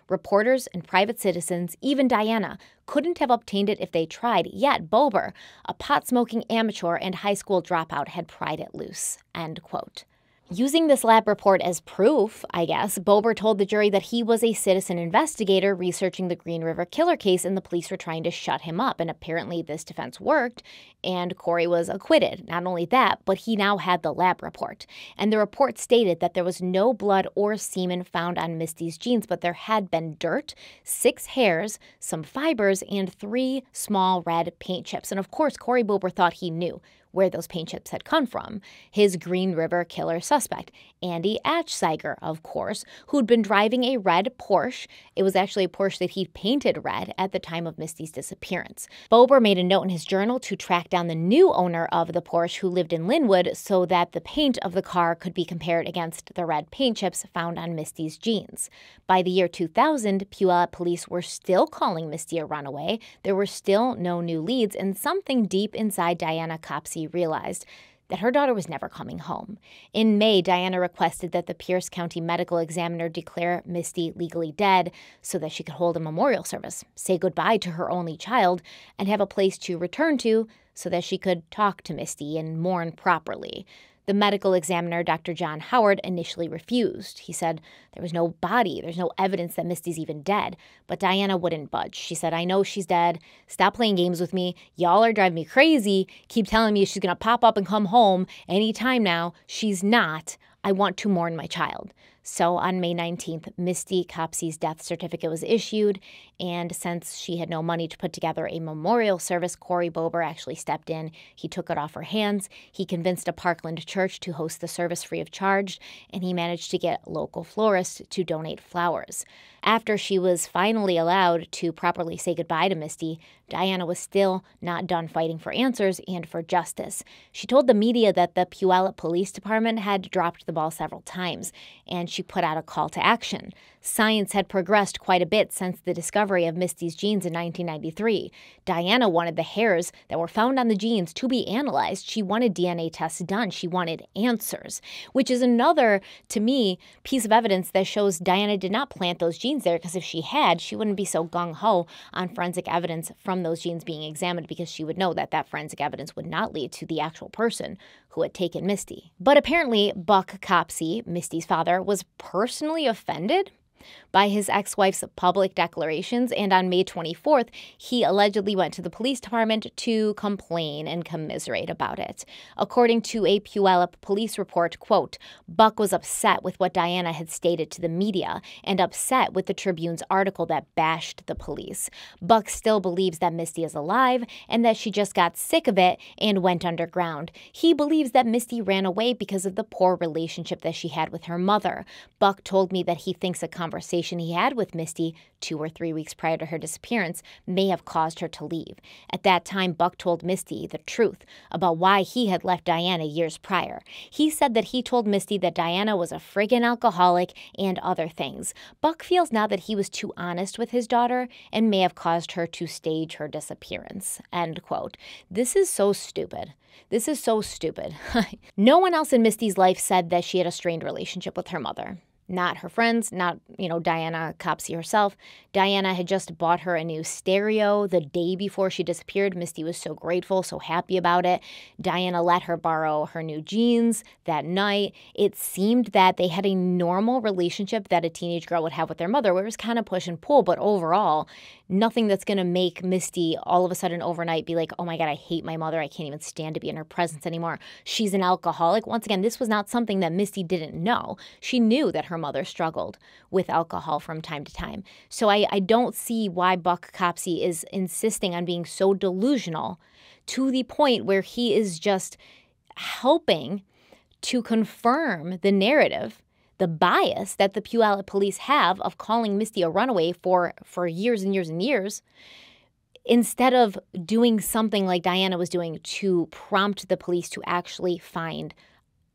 Reporters and private citizens, even Diana, couldn't have obtained it if they tried, yet Bober, a pot smoking amateur and high school dropout, had pried it loose. End quote. Using this lab report as proof, I guess, Bober told the jury that he was a citizen investigator researching the Green River killer case and the police were trying to shut him up. And apparently, this defense worked and Corey was acquitted. Not only that, but he now had the lab report. And the report stated that there was no blood or semen found on Misty's jeans, but there had been dirt, six hairs, some fibers, and three small red paint chips. And of course, Corey Bober thought he knew where those paint chips had come from. His Green River killer suspect, Andy Atchsiger, of course, who'd been driving a red Porsche. It was actually a Porsche that he'd painted red at the time of Misty's disappearance. Bober made a note in his journal to track down the new owner of the Porsche who lived in Lynnwood so that the paint of the car could be compared against the red paint chips found on Misty's jeans. By the year 2000, Puyallup police were still calling Misty a runaway. There were still no new leads, and something deep inside Diana Copsey realized that her daughter was never coming home. In May, Diana requested that the Pierce County medical examiner declare Misty legally dead so that she could hold a memorial service, say goodbye to her only child, and have a place to return to so that she could talk to Misty and mourn properly. The medical examiner, Dr. John Howard, initially refused. He said there was no body, there's no evidence that Misty's even dead. But Diana wouldn't budge. She said, I know she's dead. Stop playing games with me. Y'all are driving me crazy. Keep telling me she's going to pop up and come home anytime now. She's not. I want to mourn my child. So on May 19th, Misty Copsey's death certificate was issued, and since she had no money to put together a memorial service, Corey Bober actually stepped in. He took it off her hands. He convinced a Parkland church to host the service free of charge, and he managed to get local florists to donate flowers. After she was finally allowed to properly say goodbye to Misty, Diana was still not done fighting for answers and for justice. She told the media that the Puyallup Police Department had dropped the ball several times, and she put out a call to action. Science had progressed quite a bit since the discovery of Misty's jeans in 1993. Diana wanted the hairs that were found on the jeans to be analyzed. She wanted DNA tests done. She wanted answers, which is another, to me, piece of evidence that shows Diana did not plant those jeans there because if she had, she wouldn't be so gung ho on forensic evidence from those jeans being examined because she would know that that forensic evidence would not lead to the actual person who had taken Misty. But apparently, Buck Copsey, Misty's father, was personally offended by his ex wife's public declarations, and on May 24th, he allegedly went to the police department to complain and commiserate about it. According to a Puyallup police report, quote, Buck was upset with what Diana had stated to the media and upset with the Tribune's article that bashed the police. Buck still believes that Misty is alive and that she just got sick of it and went underground. He believes that Misty ran away because of the poor relationship that she had with her mother. Buck told me that he thinks a conversation conversation he had with Misty two or three weeks prior to her disappearance may have caused her to leave. At that time, Buck told Misty the truth about why he had left Diana years prior. He said that he told Misty that Diana was a friggin' alcoholic and other things. Buck feels now that he was too honest with his daughter and may have caused her to stage her disappearance. End quote. This is so stupid. This is so stupid. no one else in Misty's life said that she had a strained relationship with her mother not her friends, not, you know, Diana Copsey herself. Diana had just bought her a new stereo the day before she disappeared. Misty was so grateful, so happy about it. Diana let her borrow her new jeans that night. It seemed that they had a normal relationship that a teenage girl would have with their mother, where it was kind of push and pull, but overall, nothing that's going to make Misty all of a sudden overnight be like, oh my God, I hate my mother. I can't even stand to be in her presence anymore. She's an alcoholic. Once again, this was not something that Misty didn't know. She knew that her mother struggled with alcohol from time to time. So I, I don't see why Buck Copsey is insisting on being so delusional to the point where he is just helping to confirm the narrative the bias that the Puyallup police have of calling Misty a runaway for for years and years and years instead of doing something like Diana was doing to prompt the police to actually find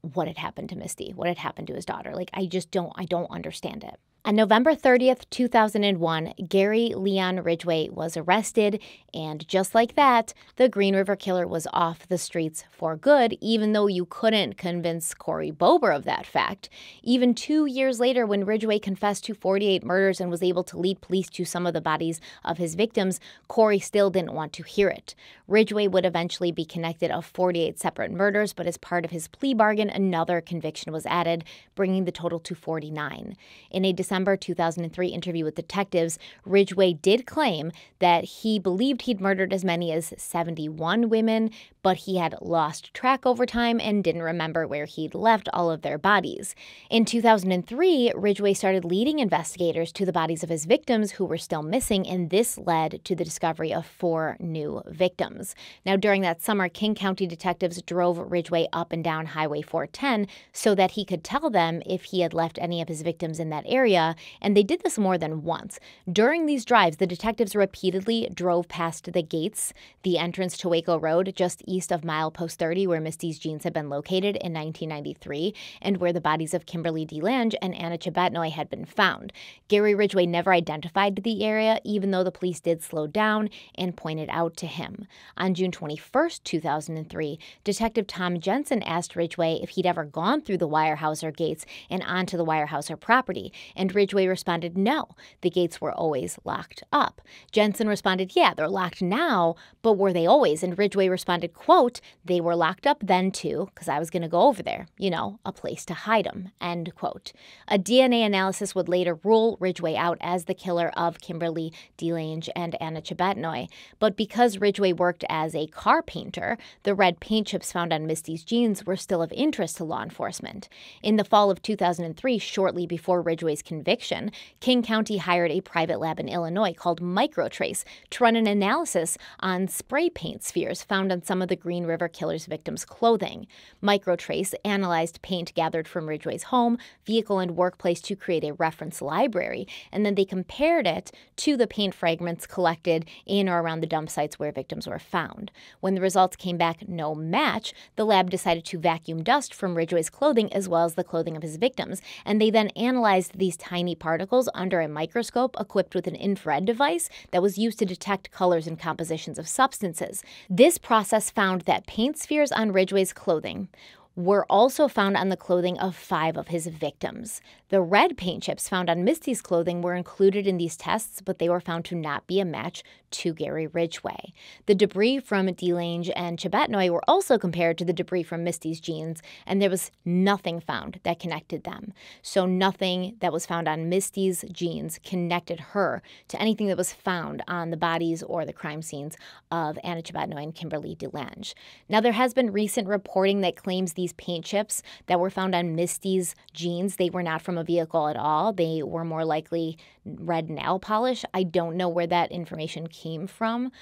what had happened to Misty, what had happened to his daughter. Like I just don't I don't understand it. On November 30th, 2001, Gary Leon Ridgway was arrested, and just like that, the Green River Killer was off the streets for good, even though you couldn't convince Cory Bober of that fact. Even two years later, when Ridgway confessed to 48 murders and was able to lead police to some of the bodies of his victims, Cory still didn't want to hear it. Ridgway would eventually be convicted of 48 separate murders, but as part of his plea bargain, another conviction was added, bringing the total to 49. In a December December 2003 interview with detectives, Ridgway did claim that he believed he'd murdered as many as 71 women, but he had lost track over time and didn't remember where he'd left all of their bodies. In 2003, Ridgway started leading investigators to the bodies of his victims who were still missing, and this led to the discovery of four new victims. Now, during that summer, King County detectives drove Ridgway up and down Highway 410 so that he could tell them if he had left any of his victims in that area and they did this more than once. During these drives, the detectives repeatedly drove past the gates, the entrance to Waco Road, just east of milepost 30, where Misty's jeans had been located in 1993, and where the bodies of Kimberly DeLange and Anna Chibetnoy had been found. Gary Ridgway never identified the area, even though the police did slow down and pointed out to him. On June 21, 2003, Detective Tom Jensen asked Ridgway if he'd ever gone through the Weyerhaeuser gates and onto the Weyerhaeuser property, and Ridgway responded, no, the gates were always locked up. Jensen responded, yeah, they're locked now, but were they always? And Ridgway responded, quote, they were locked up then too, because I was going to go over there, you know, a place to hide them, end quote. A DNA analysis would later rule Ridgway out as the killer of Kimberly DeLange and Anna Chibetnoy, but because Ridgway worked as a car painter, the red paint chips found on Misty's jeans were still of interest to law enforcement. In the fall of 2003, shortly before Ridgway's conviction, conviction, King County hired a private lab in Illinois called Microtrace to run an analysis on spray paint spheres found on some of the Green River Killer's victims' clothing. Microtrace analyzed paint gathered from Ridgway's home, vehicle, and workplace to create a reference library, and then they compared it to the paint fragments collected in or around the dump sites where victims were found. When the results came back no match, the lab decided to vacuum dust from Ridgway's clothing as well as the clothing of his victims, and they then analyzed these tiny particles under a microscope equipped with an infrared device that was used to detect colors and compositions of substances. This process found that paint spheres on Ridgway's clothing were also found on the clothing of five of his victims. The red paint chips found on Misty's clothing were included in these tests, but they were found to not be a match to Gary Ridgway. The debris from DeLange and Chibetnoy were also compared to the debris from Misty's jeans, and there was nothing found that connected them. So nothing that was found on Misty's jeans connected her to anything that was found on the bodies or the crime scenes of Anna Chibetnoy and Kimberly DeLange. Now, there has been recent reporting that claims these paint chips that were found on Misty's jeans, they were not from a vehicle at all. They were more likely red nail polish. I don't know where that information came from,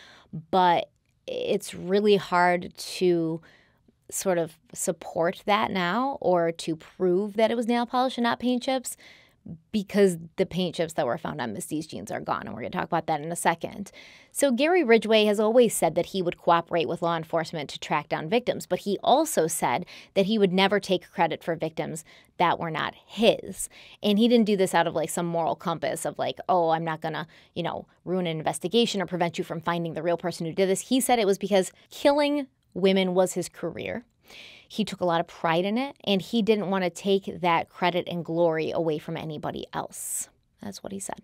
but it's really hard to sort of support that now or to prove that it was nail polish and not paint chips because the paint chips that were found on Misty's jeans are gone. And we're going to talk about that in a second. So, Gary Ridgway has always said that he would cooperate with law enforcement to track down victims, but he also said that he would never take credit for victims that were not his. And he didn't do this out of like some moral compass of like, oh, I'm not going to, you know, ruin an investigation or prevent you from finding the real person who did this. He said it was because killing women was his career. He took a lot of pride in it, and he didn't want to take that credit and glory away from anybody else. That's what he said.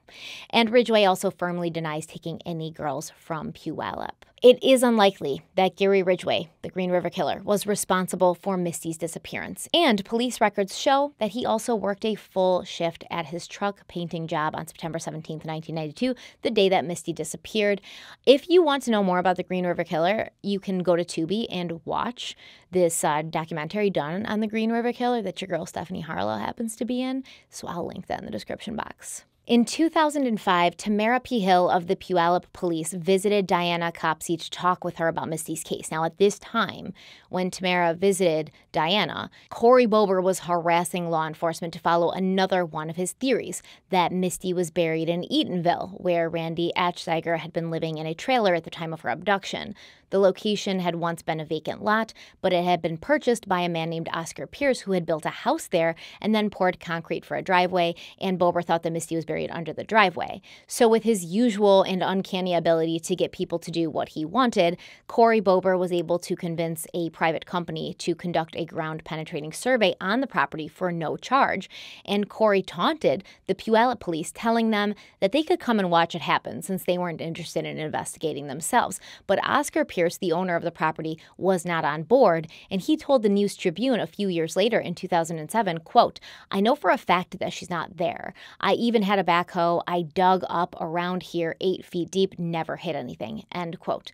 And Ridgway also firmly denies taking any girls from Puyallup. It is unlikely that Gary Ridgway, the Green River Killer, was responsible for Misty's disappearance. And police records show that he also worked a full shift at his truck painting job on September 17, 1992, the day that Misty disappeared. If you want to know more about the Green River Killer, you can go to Tubi and watch this uh, documentary done on the Green River Killer that your girl Stephanie Harlowe happens to be in. So I'll link that in the description box. In 2005, Tamara P. Hill of the Puyallup Police visited Diana Copsey to talk with her about Misty's case. Now, at this time, when Tamara visited Diana, Corey Bober was harassing law enforcement to follow another one of his theories that Misty was buried in Eatonville, where Randy Atchziger had been living in a trailer at the time of her abduction. The location had once been a vacant lot, but it had been purchased by a man named Oscar Pierce who had built a house there and then poured concrete for a driveway, and Bober thought that Misty was buried under the driveway. So, with his usual and uncanny ability to get people to do what he wanted, Corey Bober was able to convince a private company to conduct a ground penetrating survey on the property for no charge. And Corey taunted the Puyallup police, telling them that they could come and watch it happen since they weren't interested in investigating themselves. But Oscar Pierce Pierce, the owner of the property, was not on board, and he told the News Tribune a few years later in 2007, quote, I know for a fact that she's not there. I even had a backhoe I dug up around here eight feet deep, never hit anything, end quote.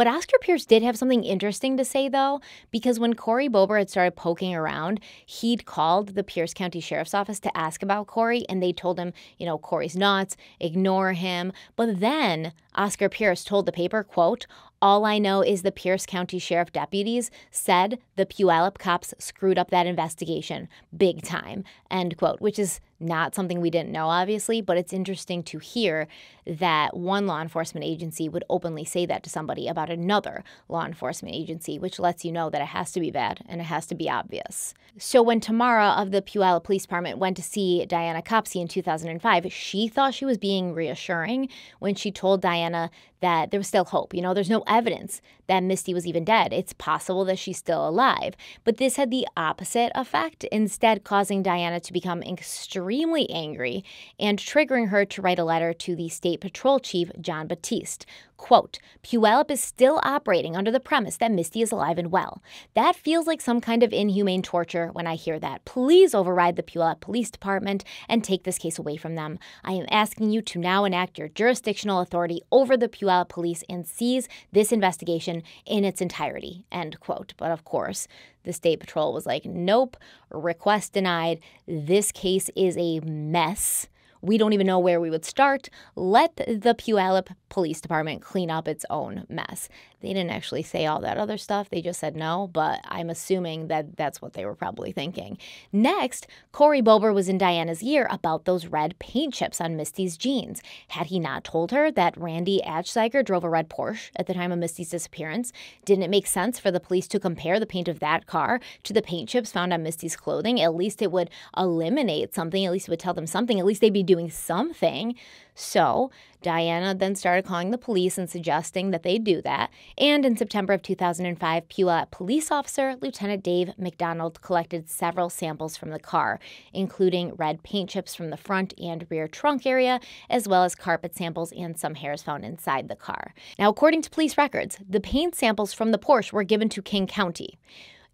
But Oscar Pierce did have something interesting to say, though, because when Corey Bober had started poking around, he'd called the Pierce County Sheriff's Office to ask about Corey, and they told him, you know, Corey's nuts, ignore him. But then Oscar Pierce told the paper, quote, all I know is the Pierce County Sheriff deputies said the Puyallup cops screwed up that investigation big time, end quote, which is not something we didn't know, obviously, but it's interesting to hear that one law enforcement agency would openly say that to somebody about another law enforcement agency, which lets you know that it has to be bad and it has to be obvious. So when Tamara of the Puyallup Police Department went to see Diana Copsey in 2005, she thought she was being reassuring when she told Diana that there was still hope. You know, there's no evidence that Misty was even dead. It's possible that she's still alive. But this had the opposite effect, instead, causing Diana to become extremely angry and triggering her to write a letter to the state patrol chief, John Batiste. Quote, Puyallup is still operating under the premise that Misty is alive and well. That feels like some kind of inhumane torture when I hear that. Please override the Puyallup Police Department and take this case away from them. I am asking you to now enact your jurisdictional authority over the Puyallup Police and seize this investigation in its entirety. End quote. But of course, the State Patrol was like, nope, request denied. This case is a mess. We don't even know where we would start. Let the Puyallup Police Department clean up its own mess. They didn't actually say all that other stuff. They just said no, but I'm assuming that that's what they were probably thinking. Next, Corey Bober was in Diana's ear about those red paint chips on Misty's jeans. Had he not told her that Randy Atchziger drove a red Porsche at the time of Misty's disappearance? Didn't it make sense for the police to compare the paint of that car to the paint chips found on Misty's clothing? At least it would eliminate something. At least it would tell them something. At least they'd be doing something. So Diana then started calling the police and suggesting that they do that. And in September of 2005, Puyallup police officer Lieutenant Dave McDonald collected several samples from the car, including red paint chips from the front and rear trunk area, as well as carpet samples and some hairs found inside the car. Now, according to police records, the paint samples from the Porsche were given to King County.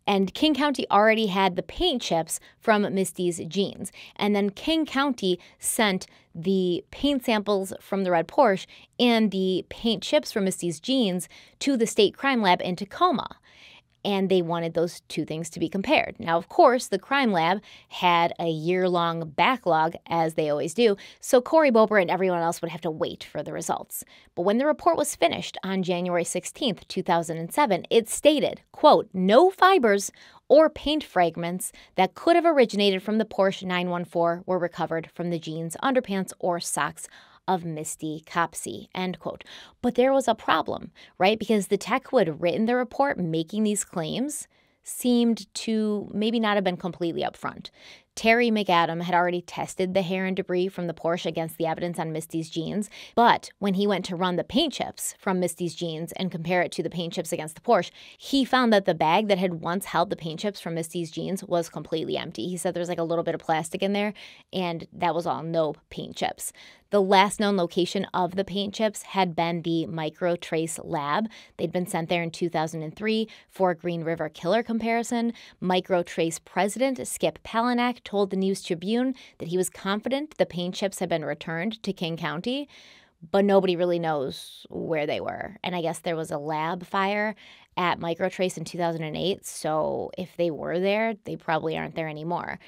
And King County already had the paint chips from Misty's jeans. And then King County sent the paint samples from the red Porsche and the paint chips from Misty's jeans to the state crime lab in Tacoma and they wanted those two things to be compared. Now, of course, the crime lab had a year long backlog, as they always do, so Corey Bober and everyone else would have to wait for the results. But when the report was finished on January 16th, 2007, it stated, quote, no fibers or paint fragments that could have originated from the Porsche 914 were recovered from the jeans, underpants, or socks of Misty Copsey, end quote. But there was a problem, right? Because the tech who had written the report making these claims seemed to maybe not have been completely upfront. Terry McAdam had already tested the hair and debris from the Porsche against the evidence on Misty's jeans, but when he went to run the paint chips from Misty's jeans and compare it to the paint chips against the Porsche, he found that the bag that had once held the paint chips from Misty's jeans was completely empty. He said there was like a little bit of plastic in there, and that was all no paint chips. The last known location of the paint chips had been the Microtrace lab. They'd been sent there in 2003 for a Green River killer comparison. Microtrace president Skip Palenik told the News Tribune that he was confident the paint chips had been returned to King County, but nobody really knows where they were. And I guess there was a lab fire at Microtrace in 2008, so if they were there, they probably aren't there anymore.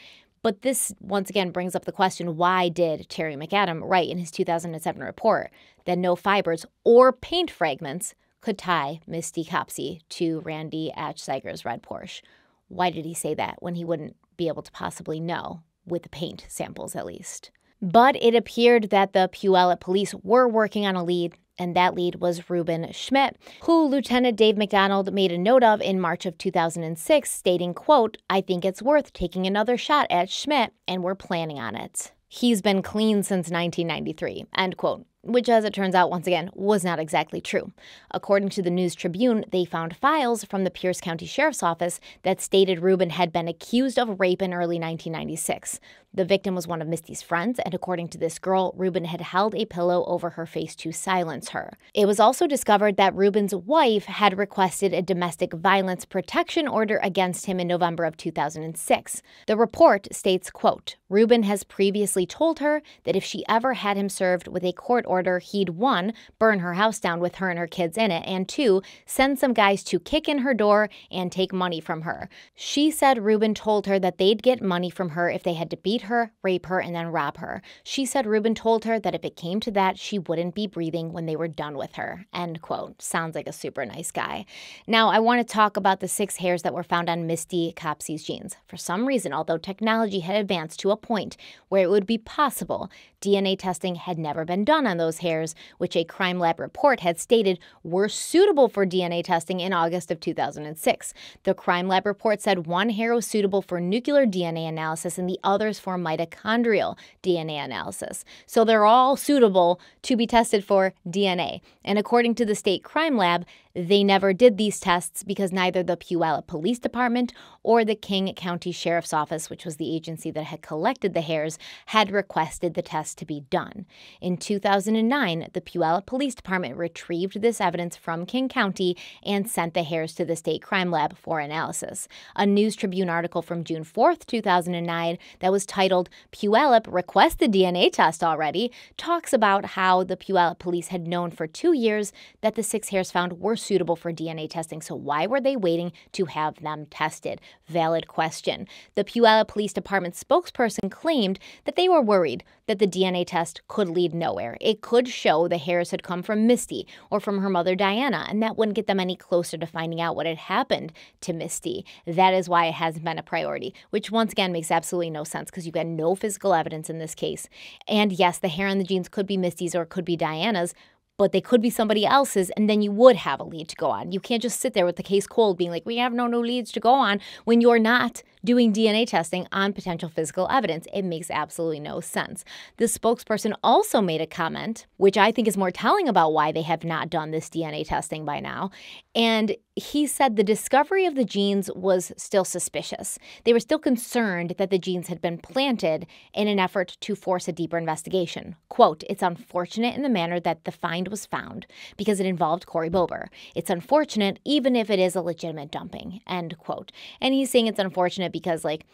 But this once again brings up the question why did Terry McAdam write in his 2007 report that no fibers or paint fragments could tie Misty Copsey to Randy Atchseiger's red Porsche? Why did he say that when he wouldn't be able to possibly know, with the paint samples at least? But it appeared that the Puyallup police were working on a lead and that lead was Rhueban Schmidt, who Lieutenant Dave McDonald made a note of in March of 2006, stating, quote, I think it's worth taking another shot at Schmidt, and we're planning on it. He's been clean since 1993, end quote which, as it turns out, once again, was not exactly true. According to the News Tribune, they found files from the Pierce County Sheriff's Office that stated Rhueban had been accused of rape in early 1996. The victim was one of Misty's friends, and according to this girl, Rhueban had held a pillow over her face to silence her. It was also discovered that Rhueban's wife had requested a domestic violence protection order against him in November of 2006. The report states, quote, Rhueban has previously told her that if she ever had him served with a court order, he'd one, burn her house down with her and her kids in it, and two, send some guys to kick in her door and take money from her. She said Rhueban told her that they'd get money from her if they had to beat her, rape her, and then rob her. She said Rhueban told her that if it came to that, she wouldn't be breathing when they were done with her. End quote. Sounds like a super nice guy. Now, I want to talk about the six hairs that were found on Misty Copsey's jeans. For some reason, although technology had advanced to a point where it would be possible, DNA testing had never been done on those hairs, which a crime lab report had stated were suitable for DNA testing in August of 2006. The crime lab report said one hair was suitable for nuclear DNA analysis and the others for mitochondrial DNA analysis. So they're all suitable to be tested for DNA. And according to the state crime lab, they never did these tests because neither the Puyallup Police Department or the King County Sheriff's Office, which was the agency that had collected the hairs, had requested the test to be done. In 2009, the Puyallup Police Department retrieved this evidence from King County and sent the hairs to the state crime lab for analysis. A News Tribune article from June 4, 2009, that was titled Puyallup Requests the DNA Test Already, talks about how the Puyallup police had known for two years that the six hairs found were suitable for DNA testing. So, why were they waiting to have them tested? Valid question. The Puyallup Police Department spokesperson claimed that they were worried that the DNA test could lead nowhere. It could show the hairs had come from Misty or from her mother Diana, and that wouldn't get them any closer to finding out what had happened to Misty. That is why it hasn't been a priority, which once again makes absolutely no sense because you've got no physical evidence in this case. And yes, the hair on the jeans could be Misty's or could be Diana's, but they could be somebody else's, and then you would have a lead to go on. You can't just sit there with the case cold being like, we have no new leads to go on when you're not doing DNA testing on potential physical evidence. It makes absolutely no sense. The spokesperson also made a comment, which I think is more telling about why they have not done this DNA testing by now. And he said the discovery of the jeans was still suspicious. They were still concerned that the jeans had been planted in an effort to force a deeper investigation. Quote, it's unfortunate in the manner that the find was found because it involved Corey Bober. It's unfortunate even if it is a legitimate dumping, end quote. And he's saying it's unfortunate because like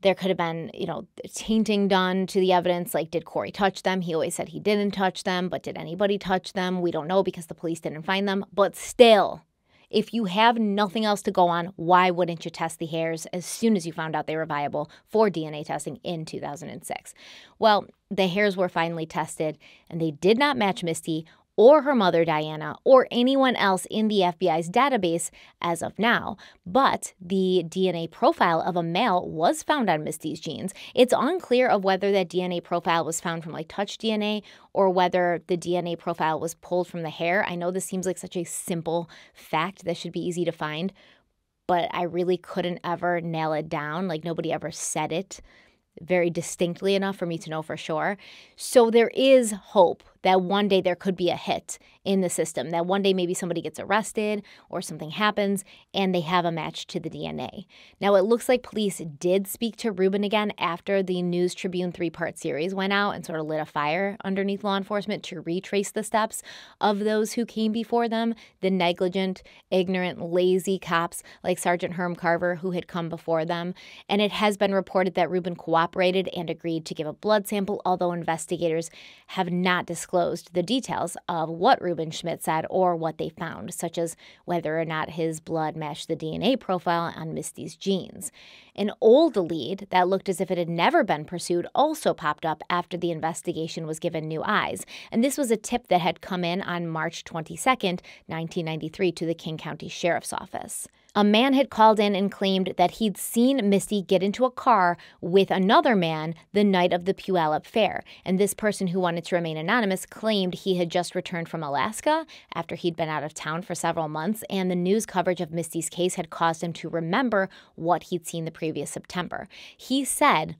there could have been, you know, tainting done to the evidence. Like, did Corey touch them? He always said he didn't touch them, but did anybody touch them? We don't know because the police didn't find them. But still, if you have nothing else to go on, why wouldn't you test the hairs as soon as you found out they were viable for DNA testing in 2006? Well, the hairs were finally tested and they did not match Misty or her mother, Diana, or anyone else in the FBI's database as of now. But the DNA profile of a male was found on Misty's jeans. It's unclear of whether that DNA profile was found from like touch DNA or whether the DNA profile was pulled from the hair. I know this seems like such a simple fact that should be easy to find, but I really couldn't ever nail it down. Like nobody ever said it very distinctly enough for me to know for sure. So there is hope that one day there could be a hit in the system, that one day maybe somebody gets arrested or something happens and they have a match to the DNA. Now, it looks like police did speak to Rhueban again after the News Tribune three part series went out and sort of lit a fire underneath law enforcement to retrace the steps of those who came before them, the negligent, ignorant, lazy cops like Sergeant Herm Carver who had come before them. And it has been reported that Rhueban cooperated and agreed to give a blood sample, although investigators have not disclosed disclosed the details of what Rhueban Schmidt said or what they found, such as whether or not his blood matched the DNA profile on Misty's jeans. An old lead that looked as if it had never been pursued also popped up after the investigation was given new eyes, and this was a tip that had come in on March 22, 1993, to the King County Sheriff's Office. A man had called in and claimed that he'd seen Misty get into a car with another man the night of the Puyallup Fair. And this person who wanted to remain anonymous claimed he had just returned from Alaska after he'd been out of town for several months, and the news coverage of Misty's case had caused him to remember what he'd seen the previous September. He said,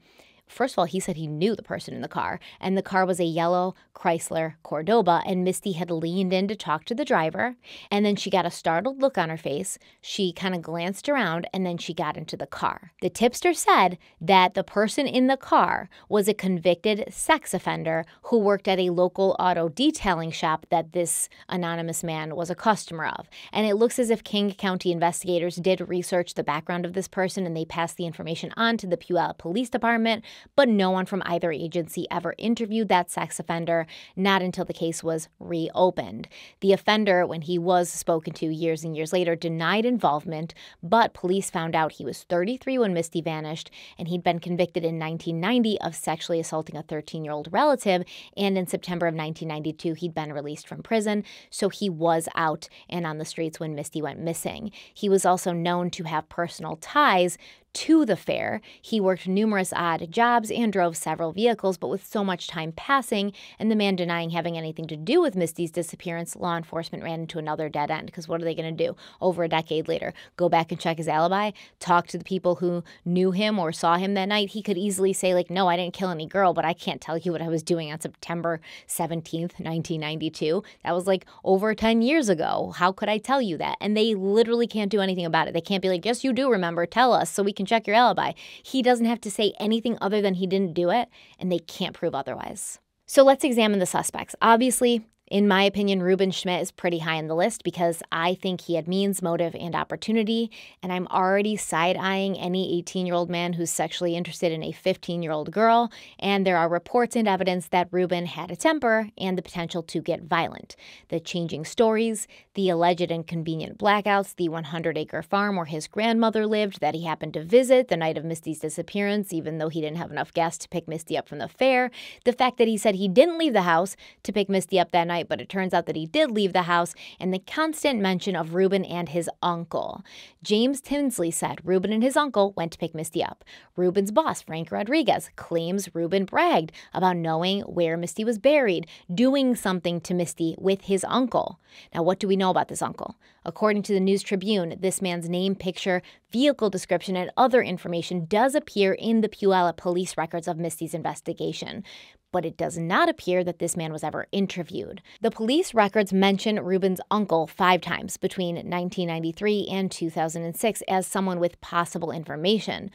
First of all, he said he knew the person in the car, and the car was a yellow Chrysler Cordoba, and Misty had leaned in to talk to the driver, and then she got a startled look on her face. She kind of glanced around, and then she got into the car. The tipster said that the person in the car was a convicted sex offender who worked at a local auto detailing shop that this anonymous man was a customer of. And it looks as if King County investigators did research the background of this person, and they passed the information on to the Puyallup Police Department but no one from either agency ever interviewed that sex offender, not until the case was reopened. The offender, when he was spoken to years and years later, denied involvement, but police found out he was 33 when Misty vanished, and he'd been convicted in 1990 of sexually assaulting a 13 year old relative, and in September of 1992, he'd been released from prison, so he was out and on the streets when Misty went missing. He was also known to have personal ties to the fair. He worked numerous odd jobs and drove several vehicles, but with so much time passing and the man denying having anything to do with Misty's disappearance, law enforcement ran into another dead end. Because what are they going to do over a decade later? Go back and check his alibi? Talk to the people who knew him or saw him that night? He could easily say, like, no, I didn't kill any girl, but I can't tell you what I was doing on September 17th, 1992. That was like over 10 years ago. How could I tell you that? And they literally can't do anything about it. They can't be like, yes, you do remember, tell us so we can check your alibi. He doesn't have to say anything other than he didn't do it, and they can't prove otherwise. So let's examine the suspects. Obviously, in my opinion, Rhueban Schmidt is pretty high on the list because I think he had means, motive, and opportunity, and I'm already side eyeing any 18 year old man who's sexually interested in a 15 year old girl, and there are reports and evidence that Rhueban had a temper and the potential to get violent. The changing stories, the alleged inconvenient blackouts, the 100 acre farm where his grandmother lived that he happened to visit the night of Misty's disappearance, even though he didn't have enough gas to pick Misty up from the fair, the fact that he said he didn't leave the house to pick Misty up that night night, but it turns out that he did leave the house, and the constant mention of Rhueban and his uncle. James Tinsley said Rhueban and his uncle went to pick Misty up. Rhueban's boss, Frank Rodriguez, claims Rhueban bragged about knowing where Misty was buried, doing something to Misty with his uncle. Now, what do we know about this uncle? According to the News Tribune, this man's name, picture, vehicle description, and other information does appear in the Puyallup police records of Misty's investigation but it does not appear that this man was ever interviewed. The police records mention Rhueban's uncle five times between 1993 and 2006 as someone with possible information,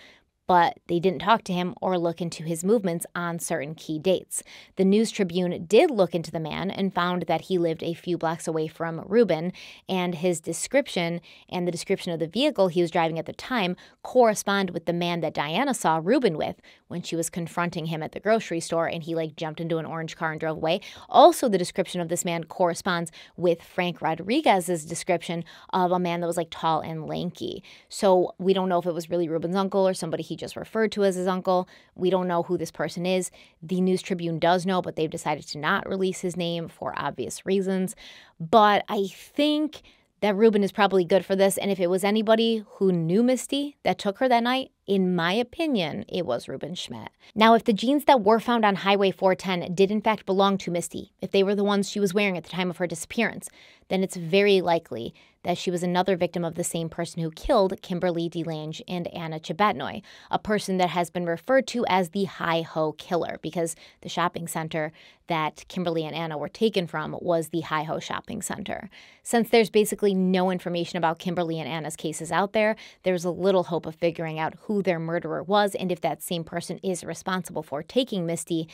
but they didn't talk to him or look into his movements on certain key dates. The News Tribune did look into the man and found that he lived a few blocks away from Rhueban, and his description and the description of the vehicle he was driving at the time correspond with the man that Diana saw Rhueban with when she was confronting him at the grocery store and he like jumped into an orange car and drove away. Also, the description of this man corresponds with Frank Rodriguez's description of a man that was like tall and lanky. So we don't know if it was really Rhueban's uncle or somebody he he just referred to as his uncle. We don't know who this person is. The News Tribune does know, but they've decided to not release his name for obvious reasons. But I think that Rhueban is probably good for this. And if it was anybody who knew Misty that took her that night, in my opinion, it was Rhueban Schmidt. Now, if the jeans that were found on Highway 410 did in fact belong to Misty, if they were the ones she was wearing at the time of her disappearance, then it's very likely that she was another victim of the same person who killed Kimberly DeLange and Anna Chibetnoy, a person that has been referred to as the Hi Ho Killer because the shopping center that Kimberly and Anna were taken from was the Hi Ho Shopping Center. Since there's basically no information about Kimberly and Anna's cases out there, there's a little hope of figuring out who their murderer was and if that same person is responsible for taking Misty.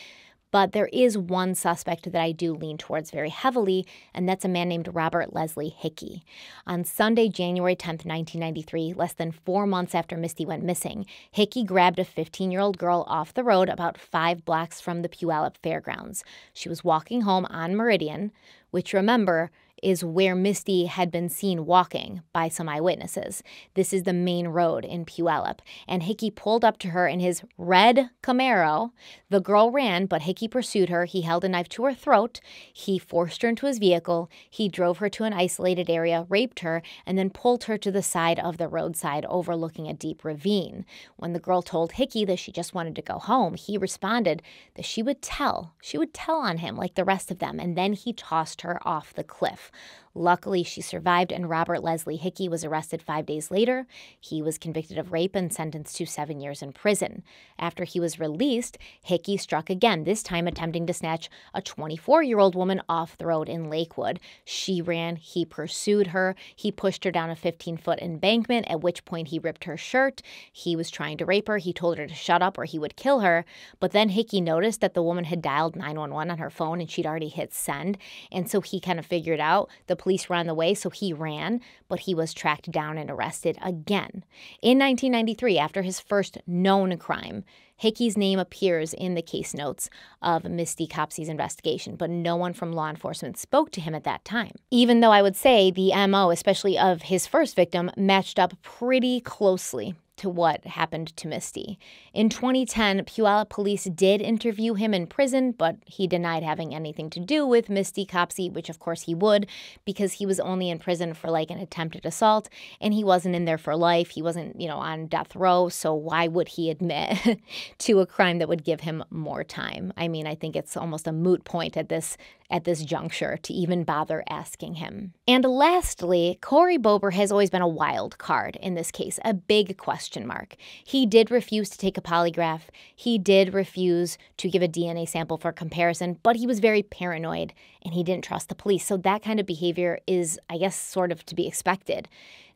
But there is one suspect that I do lean towards very heavily, and that's a man named Robert Leslie Hickey. On Sunday, January 10th, 1993, less than four months after Misty went missing, Hickey grabbed a 15 year old girl off the road about five blocks from the Puyallup Fairgrounds. She was walking home on Meridian, which remember, is where Misty had been seen walking by some eyewitnesses. This is the main road in Puyallup, and Hickey pulled up to her in his red Camaro. The girl ran, but Hickey pursued her. He held a knife to her throat. He forced her into his vehicle. He drove her to an isolated area, raped her, and then pulled her to the side of the roadside overlooking a deep ravine. When the girl told Hickey that she just wanted to go home, he responded that she would tell. She would tell on him like the rest of them, and then he tossed her off the cliff off Luckily, she survived, and Robert Leslie Hickey was arrested five days later. He was convicted of rape and sentenced to seven years in prison. After he was released, Hickey struck again, this time attempting to snatch a 24 year old woman off the road in Lakewood. She ran, he pursued her, he pushed her down a 15 foot embankment, at which point he ripped her shirt. He was trying to rape her. He told her to shut up or he would kill her. But then Hickey noticed that the woman had dialed 911 on her phone and she'd already hit send. And so he kind of figured out the police the way, so he ran, but he was tracked down and arrested again. In 1993, after his first known crime, Hickey's name appears in the case notes of Misty Copsey's investigation, but no one from law enforcement spoke to him at that time. Even though I would say the MO, especially of his first victim, matched up pretty closely to what happened to Misty. In 2010, Puyallup police did interview him in prison, but he denied having anything to do with Misty Copsey, which of course he would, because he was only in prison for like an attempted assault, and he wasn't in there for life. He wasn't, you know, on death row, so why would he admit to a crime that would give him more time? I mean, I think it's almost a moot point at this at this juncture to even bother asking him. And lastly, Cory Bober has always been a wild card in this case, a big question mark. He did refuse to take a polygraph, he did refuse to give a DNA sample for comparison, but he was very paranoid and he didn't trust the police. So that kind of behavior is, I guess, sort of to be expected.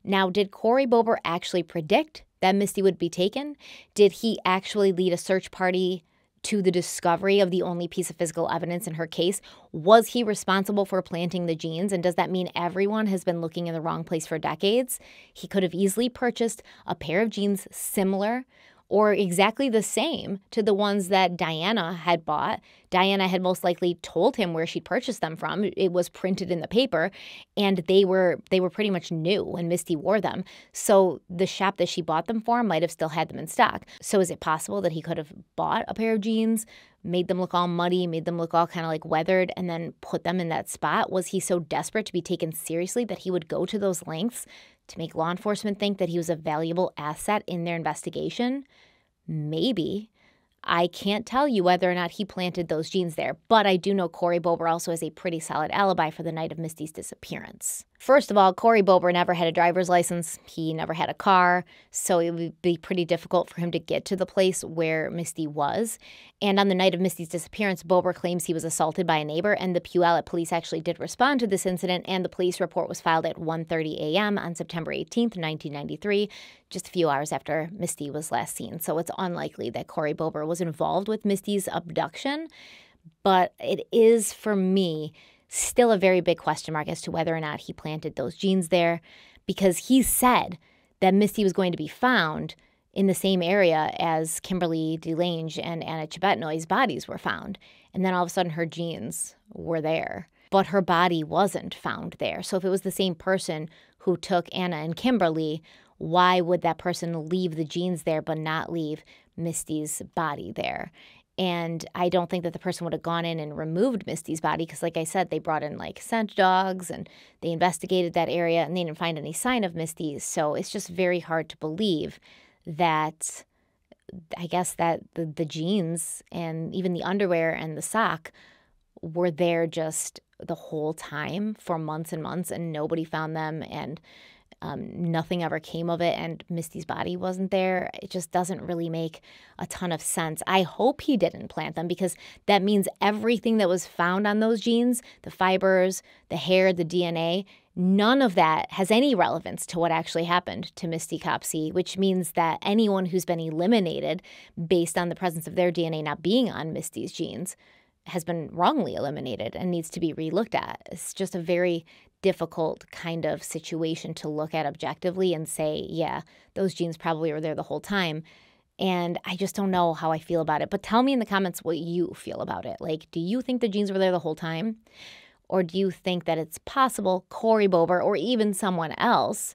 Now, did Cory Bober actually predict that Misty would be taken? Did he actually lead a search party to the discovery of the only piece of physical evidence in her case. Was he responsible for planting the jeans? And does that mean everyone has been looking in the wrong place for decades? He could have easily purchased a pair of jeans similar or exactly the same to the ones that Diana had bought. Diana had most likely told him where she'd purchased them from. It was printed in the paper and they were they were pretty much new when Misty wore them. So the shop that she bought them for might have still had them in stock. So is it possible that he could have bought a pair of jeans, made them look all muddy, made them look all kind of like weathered and then put them in that spot? Was he so desperate to be taken seriously that he would go to those lengths to make law enforcement think that he was a valuable asset in their investigation? Maybe. I can't tell you whether or not he planted those jeans there, but I do know Corey Bober also has a pretty solid alibi for the night of Misty's disappearance. First of all, Corey Bober never had a driver's license. He never had a car, so it would be pretty difficult for him to get to the place where Misty was. And on the night of Misty's disappearance, Bober claims he was assaulted by a neighbor, and the Puyallup police actually did respond to this incident, and the police report was filed at 1:30 a.m. on September 18th, 1993, just a few hours after Misty was last seen. So it's unlikely that Corey Bober was involved with Misty's abduction, but it is for me still a very big question mark as to whether or not he planted those jeans there because he said that Misty was going to be found in the same area as Kimberly DeLange and Anna Chibetnoy's bodies were found. And then all of a sudden her jeans were there, but her body wasn't found there. So if it was the same person who took Anna and Kimberly, why would that person leave the jeans there but not leave Misty's body there? And I don't think that the person would have gone in and removed Misty's body because, like I said, they brought in like scent dogs and they investigated that area and they didn't find any sign of Misty's. So it's just very hard to believe that I guess that the, the jeans and even the underwear and the sock were there just the whole time for months and months and nobody found them and um, nothing ever came of it, and Misty's body wasn't there. It just doesn't really make a ton of sense. I hope he didn't plant them because that means everything that was found on those jeans the fibers, the hair, the DNA none of that has any relevance to what actually happened to Misty Copsey, which means that anyone who's been eliminated based on the presence of their DNA not being on Misty's jeans has been wrongly eliminated and needs to be relooked at. It's just a very difficult kind of situation to look at objectively and say, yeah, those jeans probably were there the whole time. And I just don't know how I feel about it. But tell me in the comments what you feel about it. Like, do you think the jeans were there the whole time? Or do you think that it's possible Corey Bober or even someone else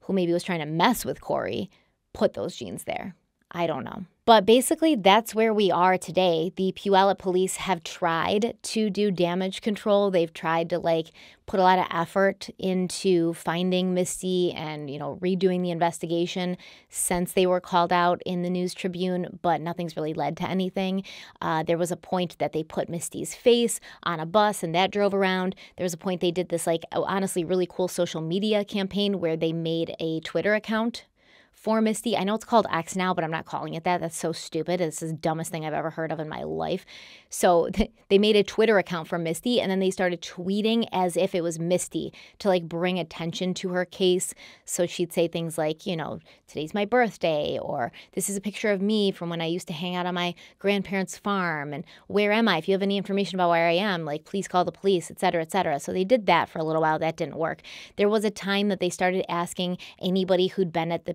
who maybe was trying to mess with Corey put those jeans there? I don't know. But basically, that's where we are today. The Puyallup police have tried to do damage control. They've tried to like put a lot of effort into finding Misty and, you know, redoing the investigation since they were called out in the News Tribune, but nothing's really led to anything. Uh, there was a point that they put Misty's face on a bus and that drove around. There was a point they did this, like, honestly, really cool social media campaign where they made a Twitter account for Misty. I know it's called X now, but I'm not calling it that. That's so stupid. It's the dumbest thing I've ever heard of in my life. So they made a Twitter account for Misty and then they started tweeting as if it was Misty to like bring attention to her case. So she'd say things like, you know, today's my birthday, or this is a picture of me from when I used to hang out on my grandparents' farm, and where am I? If you have any information about where I am, like please call the police, etc., etc. So they did that for a little while. That didn't work. There was a time that they started asking anybody who'd been at the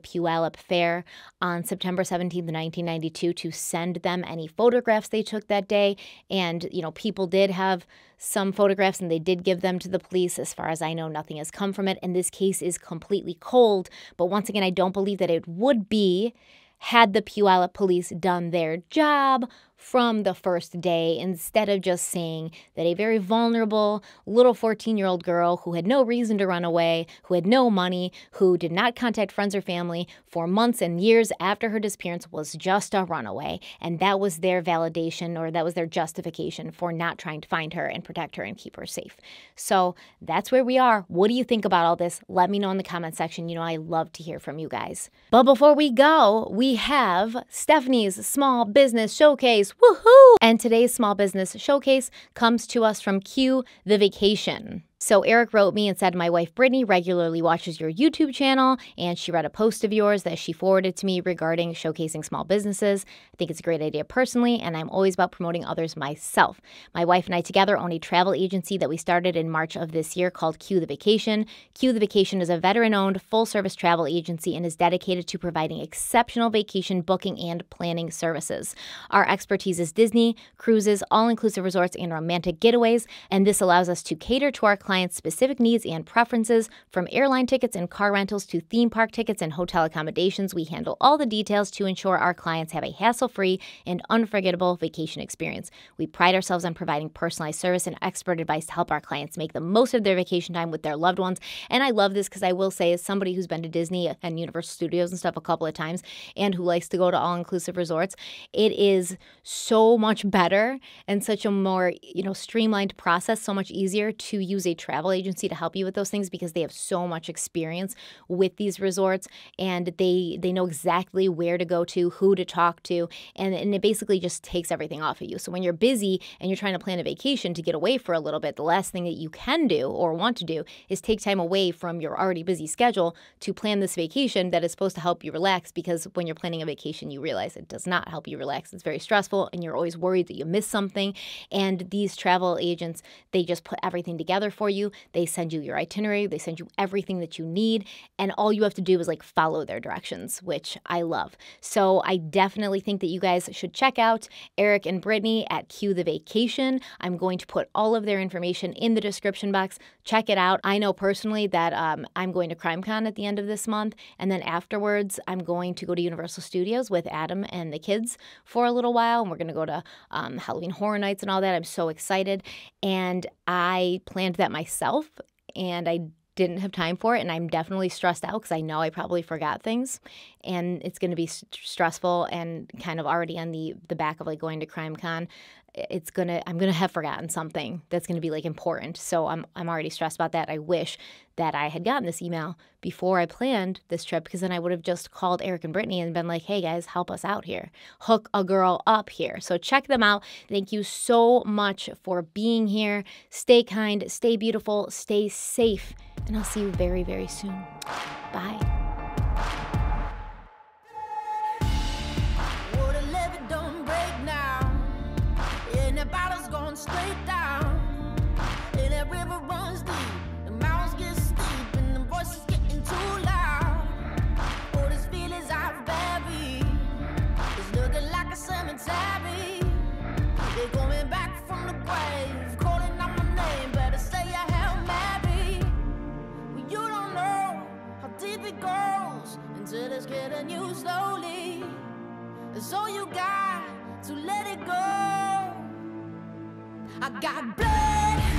Fair on September 17th, 1992, to send them any photographs they took that day. And, you know, people did have some photographs and they did give them to the police. As far as I know, nothing has come from it. And this case is completely cold. But once again, I don't believe that it would be had the Puyallup police done their job from the first day instead of just saying that a very vulnerable little 14 year old girl who had no reason to run away, who had no money, who did not contact friends or family for months and years after her disappearance was just a runaway. And that was their validation or that was their justification for not trying to find her and protect her and keep her safe. So that's where we are. What do you think about all this? Let me know in the comment section. You know, I love to hear from you guys. But before we go, we have Stephanie's Small Business Showcase Woohoo! And today's small business showcase comes to us from Q the Vacation. So Eric wrote me and said, My wife Brittany regularly watches your YouTube channel, and she read a post of yours that she forwarded to me regarding showcasing small businesses. I think it's a great idea personally, and I'm always about promoting others myself. My wife and I together own a travel agency that we started in March of this year called Q the Vacation. Q the Vacation is a veteran owned, full service travel agency and is dedicated to providing exceptional vacation booking and planning services. Our expertise is Disney, cruises, all inclusive resorts, and romantic getaways, and this allows us to cater to our clients clients' specific needs and preferences. From airline tickets and car rentals to theme park tickets and hotel accommodations, we handle all the details to ensure our clients have a hassle free and unforgettable vacation experience. We pride ourselves on providing personalized service and expert advice to help our clients make the most of their vacation time with their loved ones. And I love this because I will say, as somebody who's been to Disney and Universal Studios and stuff a couple of times and who likes to go to all inclusive resorts, it is so much better and such a more, you know, streamlined process, so much easier to use a travel agency to help you with those things because they have so much experience with these resorts and they they know exactly where to go to, who to talk to, and, and it basically just takes everything off of you. So when you're busy and you're trying to plan a vacation to get away for a little bit, the last thing that you can do or want to do is take time away from your already busy schedule to plan this vacation that is supposed to help you relax because when you're planning a vacation, you realize it does not help you relax. It's very stressful and you're always worried that you miss something. And these travel agents, they just put everything together for you you. They send you your itinerary, they send you everything that you need, and all you have to do is like follow their directions, which I love. So I definitely think that you guys should check out Eric and Brittany at Q the Vacation. I'm going to put all of their information in the description box. Check it out. I know personally that um, I'm going to CrimeCon at the end of this month, and then afterwards, I'm going to go to Universal Studios with Adam and the kids for a little while, and we're going to go to um, Halloween Horror Nights and all that. I'm so excited. And I planned that myself, and I didn't have time for it and I'm definitely stressed out because I know I probably forgot things and it's going to be st- stressful and kind of already on the the back of like going to CrimeCon it's going to I'm going to have forgotten something that's going to be like important. So I'm I'm already stressed about that. I wish that I had gotten this email before I planned this trip because then I would have just called Eric and Brittany and been like, "Hey guys, help us out here. Hook a girl up here." So check them out. Thank you so much for being here. Stay kind, stay beautiful, stay safe and I'll see you very, very soon. Bye. It's getting you slowly. So you got to let it go. I got blood,